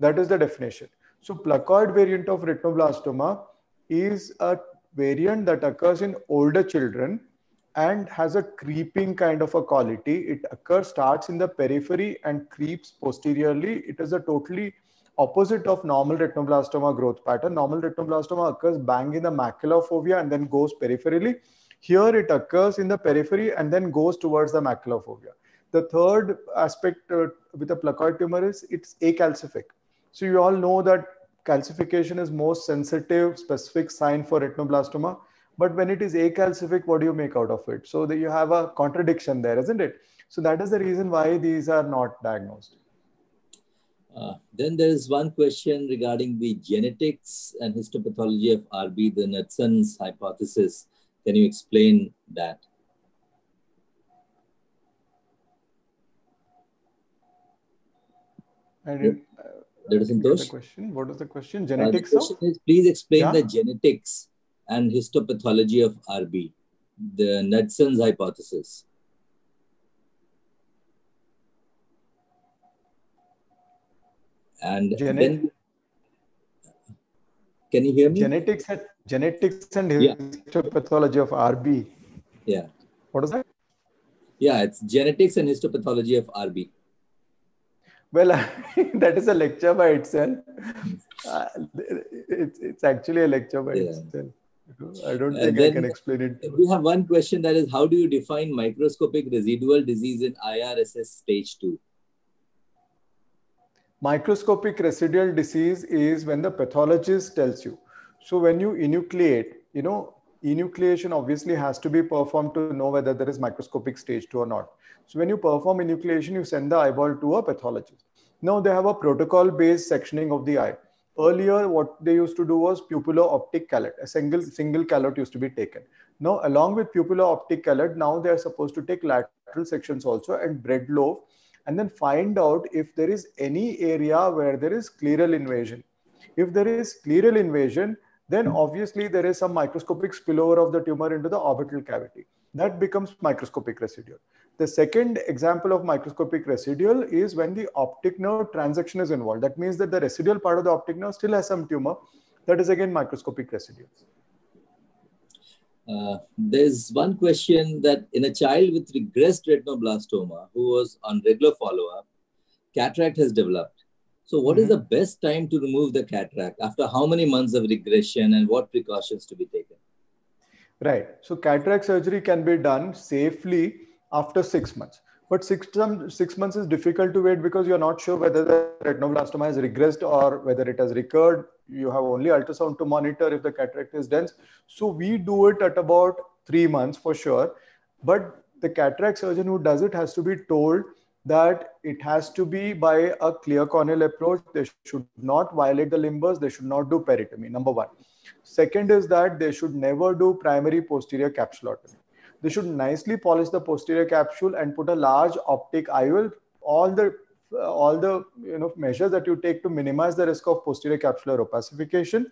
That is the definition. So placoid variant of retinoblastoma is a variant that occurs in older children and has a creeping kind of a quality. It occurs, starts in the periphery and creeps posteriorly. It is a totally opposite of normal retinoblastoma growth pattern. Normal retinoblastoma occurs bang in the macula fovea and then goes peripherally. Here it occurs in the periphery and then goes towards the macula fovea. The third aspect uh, with a placoid tumor is it's acalcific. So you all know that calcification is most sensitive specific sign for retinoblastoma. But when it is acalcific, what do you make out of it? So that you have a contradiction there, isn't it? So that is the reason why these are not diagnosed. Uh, then there is one question regarding the genetics and histopathology of RB, the Knudson's hypothesis. Can you explain that? I did, uh, question. What was the question? Genetics uh, the question is, please explain yeah? the genetics and histopathology of RB, the Knudson's hypothesis. And Genet then, can you hear me? Genetics and genetics and yeah. histopathology of RB. Yeah. What is that? Yeah, it's genetics and histopathology of RB. Well, that is a lecture by itself. Uh, it's, it's actually a lecture by yeah. itself. I don't think I can explain it. We have one question that is how do you define microscopic residual disease in IRSS stage 2? Microscopic residual disease is when the pathologist tells you so when you enucleate, you know, enucleation obviously has to be performed to know whether there is microscopic stage two or not. So when you perform enucleation, you send the eyeball to a pathologist. Now they have a protocol-based sectioning of the eye. Earlier, what they used to do was pupillo-optic calotte. A single single calotte used to be taken. Now, along with pupillo-optic calotte, now they are supposed to take lateral sections also and bread loaf, and then find out if there is any area where there is scleral invasion. If there is scleral invasion, then hmm. obviously there is some microscopic spillover of the tumor into the orbital cavity. That becomes microscopic residual. The second example of microscopic residual is when the optic nerve transection is involved. That means that the residual part of the optic nerve still has some tumor. That is again microscopic residual. Uh, there's one question that in a child with regressed retinoblastoma who was on regular follow-up, cataract has developed. So, what mm-hmm. is the best time to remove the cataract? After how many months of regression, and what precautions to be taken? Right. So, cataract surgery can be done safely after six months. But six, six months is difficult to wait because you're not sure whether the retinoblastoma has regressed or whether it has recurred. You have only ultrasound to monitor if the cataract is dense. So we do it at about three months for sure. But the cataract surgeon who does it has to be told that it has to be by a clear corneal approach. They should not violate the limbus. They should not do peritomy, number one. Second is that they should never do primary posterior capsulotomy. They should nicely polish the posterior capsule and put a large optic IOL. All the all the you know measures that you take to minimize the risk of posterior capsular opacification,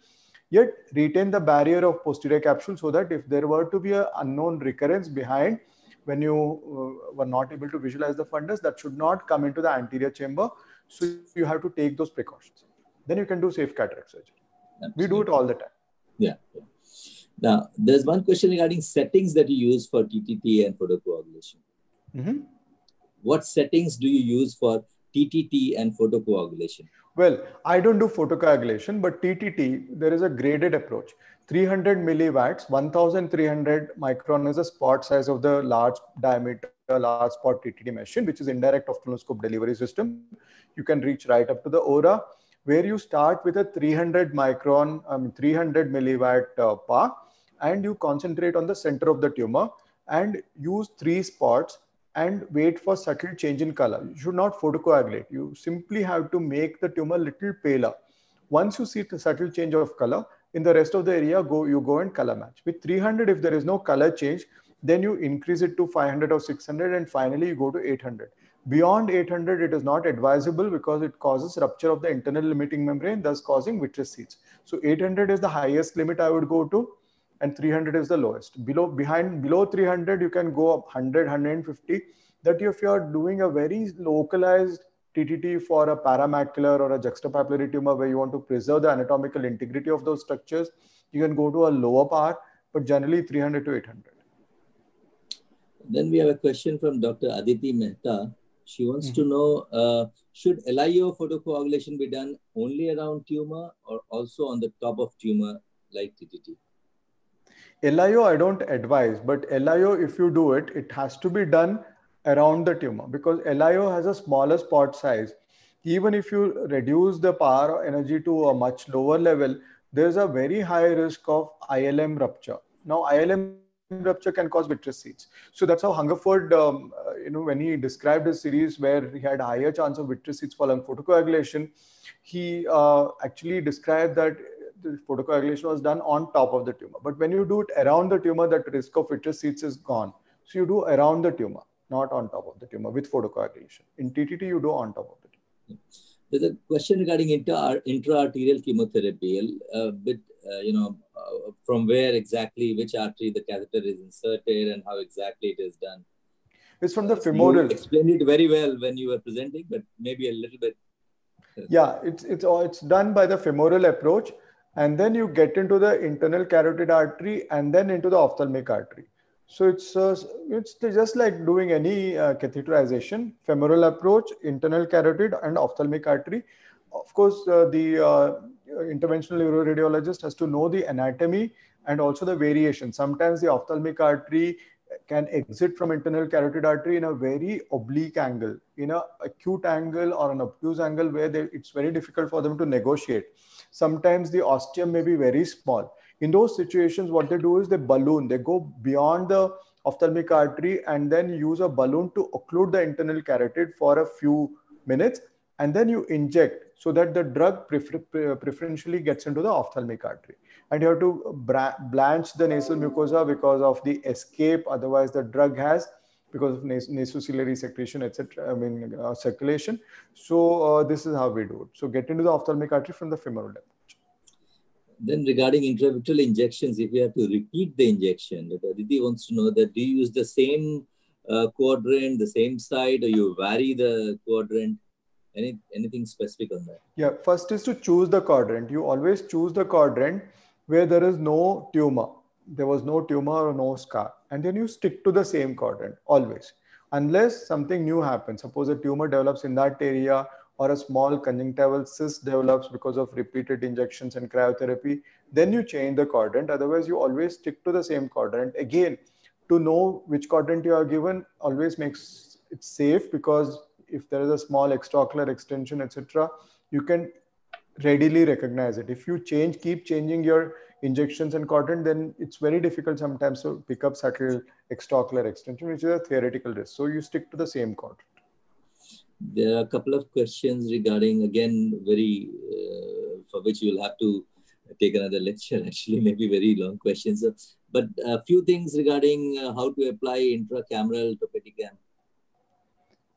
yet retain the barrier of posterior capsule so that if there were to be an unknown recurrence behind, when you uh, were not able to visualize the fundus, that should not come into the anterior chamber. So you have to take those precautions. Then you can do safe cataract surgery. We do it all the time. Yeah. yeah. Now, there's one question regarding settings that you use for TTT and photocoagulation. Mm-hmm. What settings do you use for TTT and photocoagulation? Well, I don't do photocoagulation, but TTT, there is a graded approach. 300 milliwatts, 1300 micron is a spot size of the large diameter, large spot TTT machine, which is indirect ophthalmoscope delivery system. You can reach right up to the ora, where you start with a 300 micron, um, 300 milliwatt uh, PA, and you concentrate on the center of the tumor and use three spots and wait for subtle change in color. You should not photocoagulate. You simply have to make the tumor little paler. Once you see the subtle change of color, in the rest of the area, go you go and color match. With 300, if there is no color change, then you increase it to 500 or 600, and finally you go to 800. Beyond 800, it is not advisable because it causes rupture of the internal limiting membrane, thus causing vitreous seeds. So 800 is the highest limit I would go to and 300 is the lowest. Below, behind, below 300, you can go up 100, 150. That if you are doing a very localized TTT for a paramacular or a juxtapapillary tumor where you want to preserve the anatomical integrity of those structures, you can go to a lower power, but generally 300 to 800. Then we have a question from Dr. Aditi Mehta. She wants mm -hmm. to know, uh, should LIO photocoagulation be done only around tumor or also on the top of tumor like TTT? LIO, I don't advise, but LIO, if you do it, it has to be done around the tumor because LIO has a smaller spot size. Even if you reduce the power or energy to a much lower level, there's a very high risk of ILM rupture. Now, ILM rupture can cause vitreous seeds. So that's how Hungerford, um, uh, you know, when he described his series where he had a higher chance of vitreous seeds following photocoagulation, he uh, actually described that the photocoagulation was done on top of the tumor. But when you do it around the tumor, that risk of vitreous seeds is gone. So you do around the tumor, not on top of the tumor with photocoagulation. In TTT, you do on top of the tumor. There's a question regarding intra intra-arterial chemotherapy. A bit, uh, you know, uh, from where exactly, which artery the catheter is inserted and how exactly it is done. It's from the femoral. You explained it very well when you were presenting, but maybe a little bit. Yeah, it's it's it's done by the femoral approach and then you get into the internal carotid artery and then into the ophthalmic artery. So it's uh, it's just like doing any uh, catheterization, femoral approach, internal carotid and ophthalmic artery. Of course, uh, the uh, interventional neuroradiologist has to know the anatomy and also the variation. Sometimes the ophthalmic artery can exit from internal carotid artery in a very oblique angle, in a acute angle or an obtuse angle where they, it's very difficult for them to negotiate. Sometimes the ostium may be very small. In those situations, what they do is they balloon, they go beyond the ophthalmic artery and then use a balloon to occlude the internal carotid for a few minutes and then you inject so that the drug prefer preferentially gets into the ophthalmic artery and you have to blanch the nasal mucosa because of the escape otherwise the drug has because of nas nasociliary secretion etc i mean uh, circulation. So uh, this is how we do it. So get into the ophthalmic artery from the femoral approach then regarding intravitreal injections if you have to repeat the injection Aditi wants to know that do you use the same uh, quadrant the same side or you vary the quadrant? Any anything specific on that? Yeah first is to choose the quadrant. You always choose the quadrant where there is no tumor. There was no tumor or no scar. And then you stick to the same quadrant always. Unless something new happens. Suppose a tumor develops in that area or a small conjunctival cyst develops because of repeated injections and cryotherapy, then you change the quadrant. Otherwise, you always stick to the same quadrant. Again, to know which quadrant you are given always makes it safe because if there is a small extraocular extension, etc., you can readily recognize it. If you change, keep changing your injections and cotton, then it's very difficult sometimes to pick up subtle extraocular extension, which is a theoretical risk. So you stick to the same cotton. There are a couple of questions regarding, again, very, uh, for which you'll have to take another lecture, actually, maybe very long questions. But a few things regarding uh, how to apply intracameral topotecan.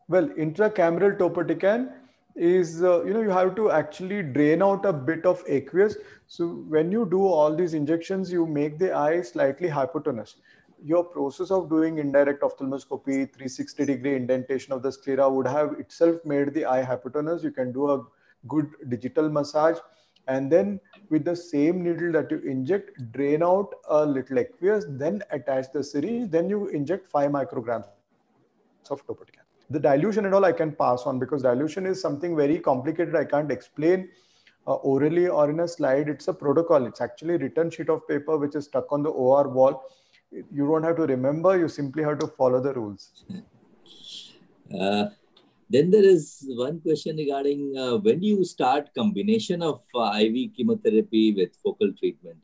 Well, intracameral topotecan is uh, you know you have to actually drain out a bit of aqueous. So when you do all these injections you make the eye slightly hypotonous your process of doing indirect ophthalmoscopy 360 degree indentation of the sclera would have itself made the eye hypotonous you can do a good digital massage. And then with the same needle that you inject, drain out a little aqueous, then attach the syringe, then you inject 5 micrograms of topical. The dilution and all I can pass on because dilution is something very complicated. I can't explain uh, orally or in a slide. It's a protocol. It's actually written sheet of paper which is stuck on the OR wall. You don't have to remember. You simply have to follow the rules. Uh, then there is one question regarding uh, when do you start combination of uh, IV chemotherapy with focal treatment?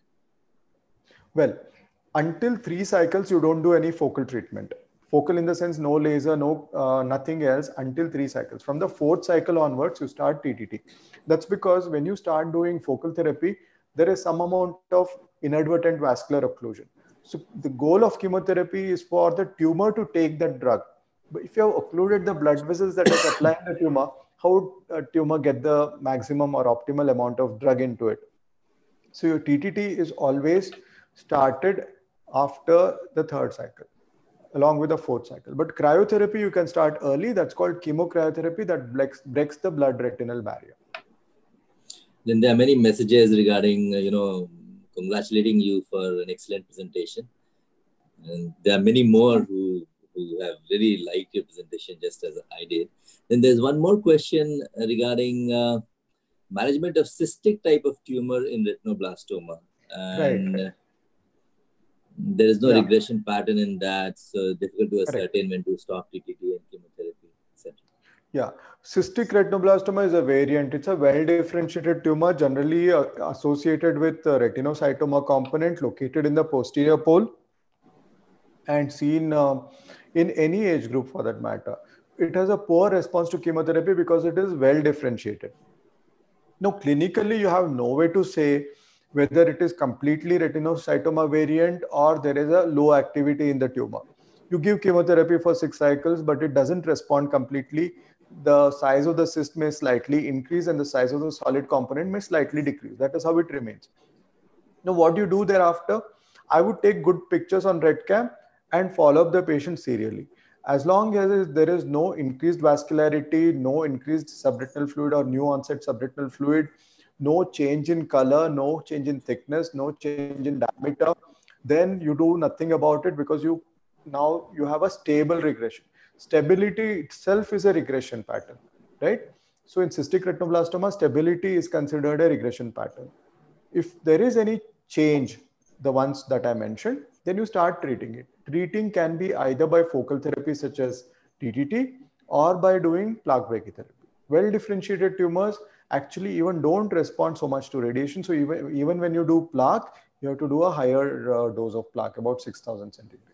Well, until three cycles, you don't do any focal treatment. Focal in the sense no laser, no uh, nothing else until three cycles. From the fourth cycle onwards, you start TTT. That's because when you start doing focal therapy, there is some amount of inadvertent vascular occlusion. So the goal of chemotherapy is for the tumor to take that drug but if you have occluded the blood vessels that are supplying the tumor, how would a tumor get the maximum or optimal amount of drug into it? So your TTT is always started after the third cycle, along with the fourth cycle. But cryotherapy, you can start early. That's called chemocryotherapy that breaks, breaks the blood retinal barrier. Then there are many messages regarding, you know, congratulating you for an excellent presentation. And there are many more who who have really liked your presentation just as I did. Then there's one more question regarding uh, management of cystic type of tumor in retinoblastoma. And right. There is no yeah. regression pattern in that, so difficult to ascertain when to stop TTT and chemotherapy, etc. Yeah, cystic retinoblastoma is a variant. It's a well-differentiated tumor, generally uh, associated with the retinocytoma component located in the posterior pole and seen uh, in any age group for that matter. It has a poor response to chemotherapy because it is well differentiated. Now, clinically, you have no way to say whether it is completely retinocytoma variant or there is a low activity in the tumor. You give chemotherapy for six cycles, but it doesn't respond completely. The size of the cyst may slightly increase and the size of the solid component may slightly decrease. That is how it remains. Now, what do you do thereafter? I would take good pictures on RETCAM and follow up the patient serially. As long as there is no increased vascularity, no increased subretinal fluid or new onset subretinal fluid, no change in color, no change in thickness, no change in diameter, then you do nothing about it because you now you have a stable regression. Stability itself is a regression pattern, right? So in cystic retinoblastoma, stability is considered a regression pattern. If there is any change, the ones that I mentioned, then you start treating it. Treating can be either by focal therapy such as TTT or by doing plaque brachytherapy. Well differentiated tumors actually even don't respond so much to radiation. So even, even when you do plaque, you have to do a higher uh, dose of plaque, about 6,000 centigray.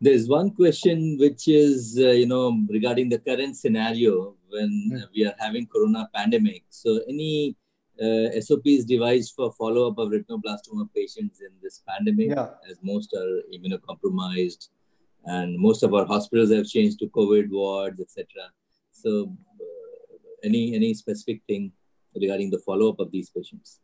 There's one question which is, uh, you know, regarding the current scenario when mm. we are having corona pandemic. So any uh, SOPs devised for follow-up of retinoblastoma patients in this pandemic, yeah. as most are immunocompromised, and most of our hospitals have changed to COVID wards, etc. So, any any specific thing regarding the follow-up of these patients?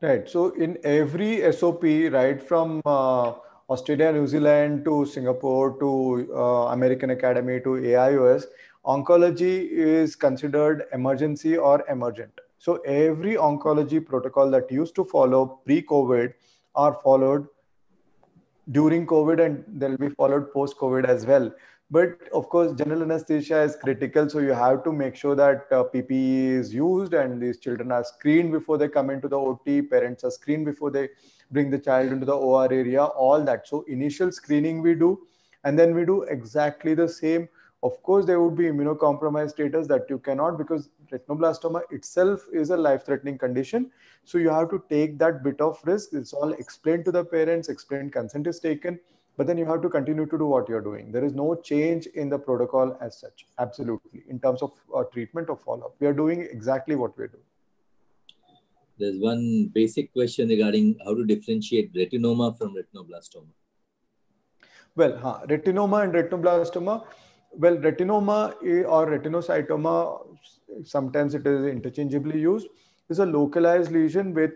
Right. So, in every SOP, right from uh, Australia, New Zealand to Singapore to uh, American Academy to AIOS, oncology is considered emergency or emergent so every oncology protocol that used to follow pre-COVID are followed during COVID and they'll be followed post-COVID as well. But of course, general anesthesia is critical. So you have to make sure that uh, PPE is used and these children are screened before they come into the OT. Parents are screened before they bring the child into the OR area, all that. So initial screening we do. And then we do exactly the same of course, there would be immunocompromised status that you cannot because retinoblastoma itself is a life-threatening condition. So you have to take that bit of risk. It's all explained to the parents, explained consent is taken, but then you have to continue to do what you're doing. There is no change in the protocol as such, absolutely, in terms of uh, treatment or follow-up. We are doing exactly what we're doing. There's one basic question regarding how to differentiate retinoma from retinoblastoma. Well, huh, retinoma and retinoblastoma, well, retinoma or retinocytoma, sometimes it is interchangeably used, is a localized lesion with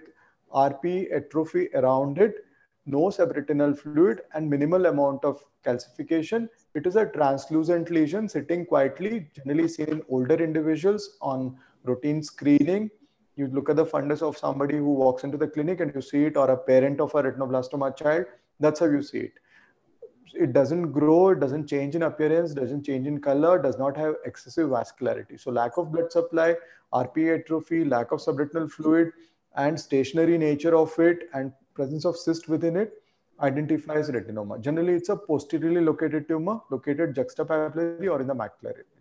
RP atrophy around it, no subretinal fluid, and minimal amount of calcification. It is a translucent lesion sitting quietly, generally seen in older individuals on routine screening. you look at the fundus of somebody who walks into the clinic and you see it, or a parent of a retinoblastoma child. That's how you see it. It doesn't grow, it doesn't change in appearance, doesn't change in color, does not have excessive vascularity. So lack of blood supply, RPE atrophy, lack of subretinal fluid, and stationary nature of it, and presence of cyst within it identifies retinoma. Generally, it's a posteriorly located tumor located juxtapapillary or in the macular area.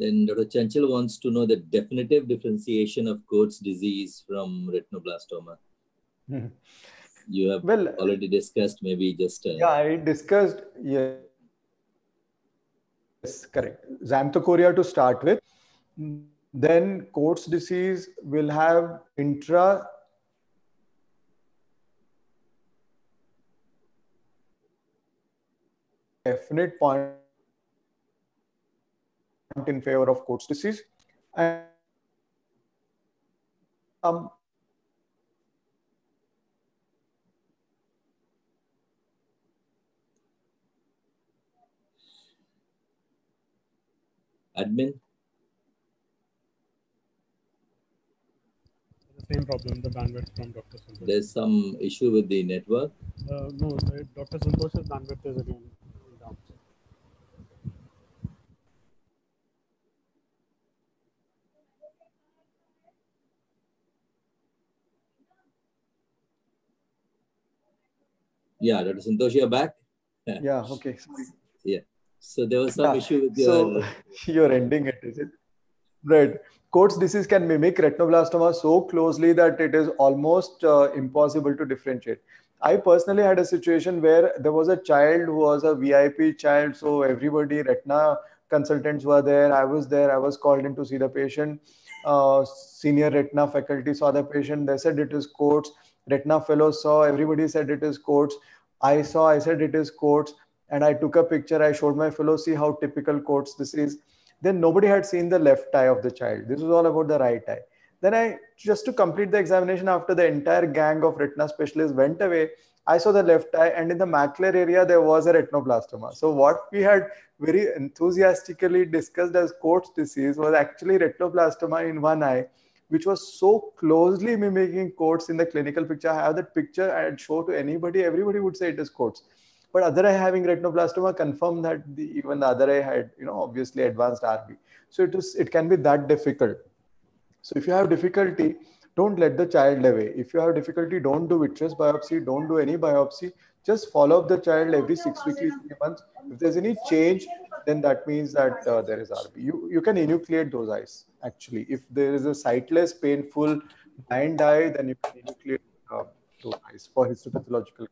Then Dr. Chanchal wants to know the definitive differentiation of Coats disease from retinoblastoma. Mm-hmm. You have well, already discussed, maybe just. Uh, yeah, I discussed. Yeah. Yes, correct. Xanthocoria to start with. Then Coats disease will have intra definite point in favor of Coats disease. And um, admin the same problem the bandwidth from dr Santosh. there's some issue with the network uh, no dr santosh's bandwidth is again Yeah, Dr. Santosh, you're back. Yeah, okay. Sorry. Yeah. So there was some yeah. issue with your. So you're ending it, is it? Right. Coats disease can mimic retinoblastoma so closely that it is almost uh, impossible to differentiate. I personally had a situation where there was a child who was a VIP child, so everybody, retina consultants were there. I was there. I was called in to see the patient. Uh, senior retina faculty saw the patient. They said it is Coats retina fellows saw everybody said it is Coats i saw i said it is Coats and i took a picture i showed my fellow see how typical Coats this is. Then nobody had seen the left eye of the child. This was all about the right eye. Then i just to complete the examination after the entire gang of retina specialists went away i saw the left eye and in the macular area there was a retinoblastoma. So what we had very enthusiastically discussed as Coats disease was actually retinoblastoma in one eye which was so closely mimicking Coats in the clinical picture. I have that picture I'd show to anybody, everybody would say it is Coats. But other eye having retinoblastoma confirmed that the, even the other eye had, you know, obviously advanced RB. So it is it can be that difficult. So if you have difficulty, don't let the child away. If you have difficulty, don't do vitreous biopsy, don't do any biopsy. Just follow up the child every six weekly, three months. If there's any change, then that means that uh, there is RB. You, you can enucleate those eyes actually. If there is a sightless, painful, blind eye, then you can enucleate uh, those eyes for histopathological.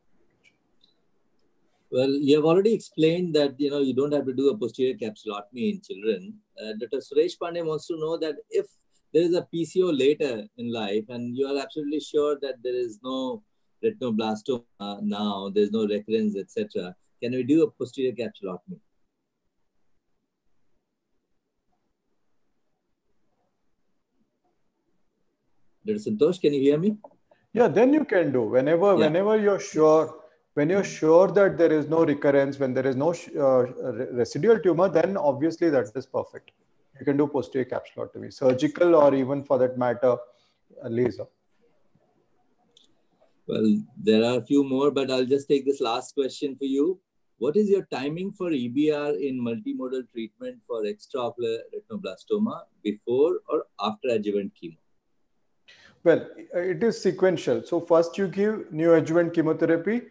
Well, you have already explained that you know you don't have to do a posterior capsulotomy in children. Uh, Dr. Suresh Pandey wants to know that if there is a PCO later in life and you are absolutely sure that there is no retinoblastoma now, there's no recurrence, etc., can we do a posterior capsulotomy? Dr. Santosh, can you hear me? Yeah, then you can do whenever yeah. whenever you're sure when you're sure that there is no recurrence, when there is no uh, residual tumor, then obviously that is perfect. You can do posterior capsulotomy, surgical or even for that matter, laser. Well, there are a few more, but I'll just take this last question for you. What is your timing for EBR in multimodal treatment for extraocular retinoblastoma before or after adjuvant chemo? Well, it is sequential. So first you give neoadjuvant chemotherapy,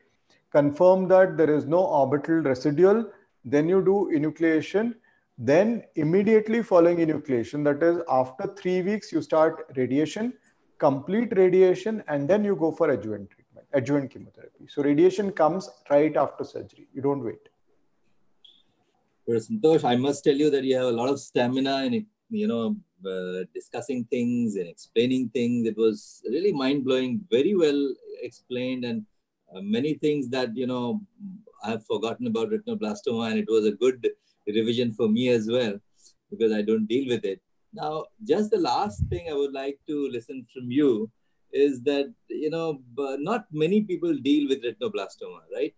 confirm that there is no orbital residual, then you do enucleation, then immediately following enucleation, that is after three weeks, you start radiation, complete radiation, and then you go for adjuvant treatment, adjuvant chemotherapy. So radiation comes right after surgery. You don't wait. Santosh, I must tell you that you have a lot of stamina and you know uh, discussing things and explaining things. It was really mind blowing, very well explained, and uh, many things that you know I have forgotten about retinoblastoma, and it was a good revision for me as well because I don't deal with it. Now, just the last thing I would like to listen from you is that you know not many people deal with retinoblastoma, right?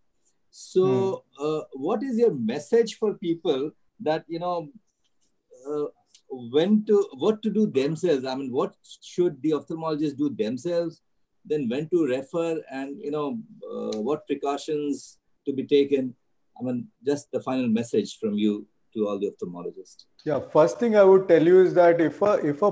So, hmm. uh, what is your message for people that you know uh, when to what to do themselves. I mean, what should the ophthalmologists do themselves? Then when to refer, and you know uh, what precautions to be taken. I mean, just the final message from you to all the ophthalmologists. Yeah, first thing I would tell you is that if a if a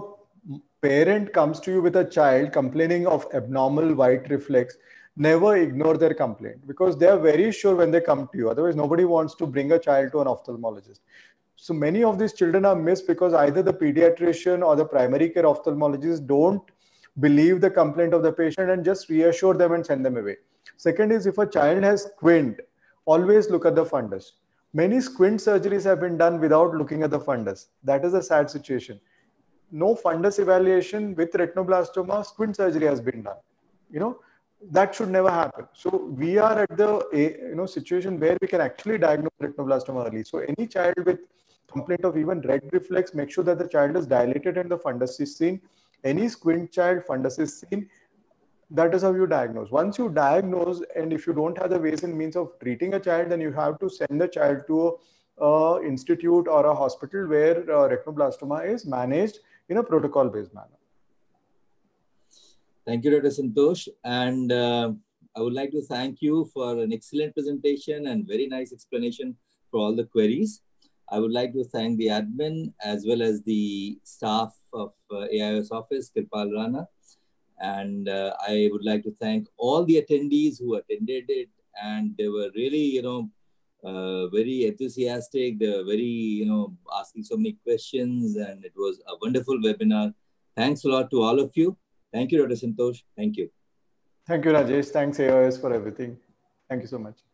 parent comes to you with a child complaining of abnormal white reflex, never ignore their complaint because they are very sure when they come to you. Otherwise, nobody wants to bring a child to an ophthalmologist. So many of these children are missed because either the pediatrician or the primary care ophthalmologist don't believe the complaint of the patient and just reassure them and send them away. Second is if a child has squint, always look at the fundus. Many squint surgeries have been done without looking at the fundus. That is a sad situation. No fundus evaluation with retinoblastoma, squint surgery has been done. You know, that should never happen. So we are at the you know situation where we can actually diagnose retinoblastoma early. So any child with complaint of even red reflex, make sure that the child is dilated and the fundus is seen. Any squint child, fundus is seen. That is how you diagnose. Once you diagnose, and if you don't have the ways and means of treating a child, then you have to send the child to a, institute or a hospital where uh, retinoblastoma is managed in a protocol-based manner. Thank you, Dr. Santosh. And uh, I would like to thank you for an excellent presentation and very nice explanation for all the queries. I would like to thank the admin as well as the staff of uh, office, Kirpal Rana. And uh, I would like to thank all the attendees who attended it. And they were really, you know, uh, very enthusiastic. They were very, you know, asking so many questions. And it was a wonderful webinar. Thanks a lot to all of you. Thank you, Dr. Santosh. Thank you. Thank you, Rajesh. Thanks, AOS, for everything. Thank you so much.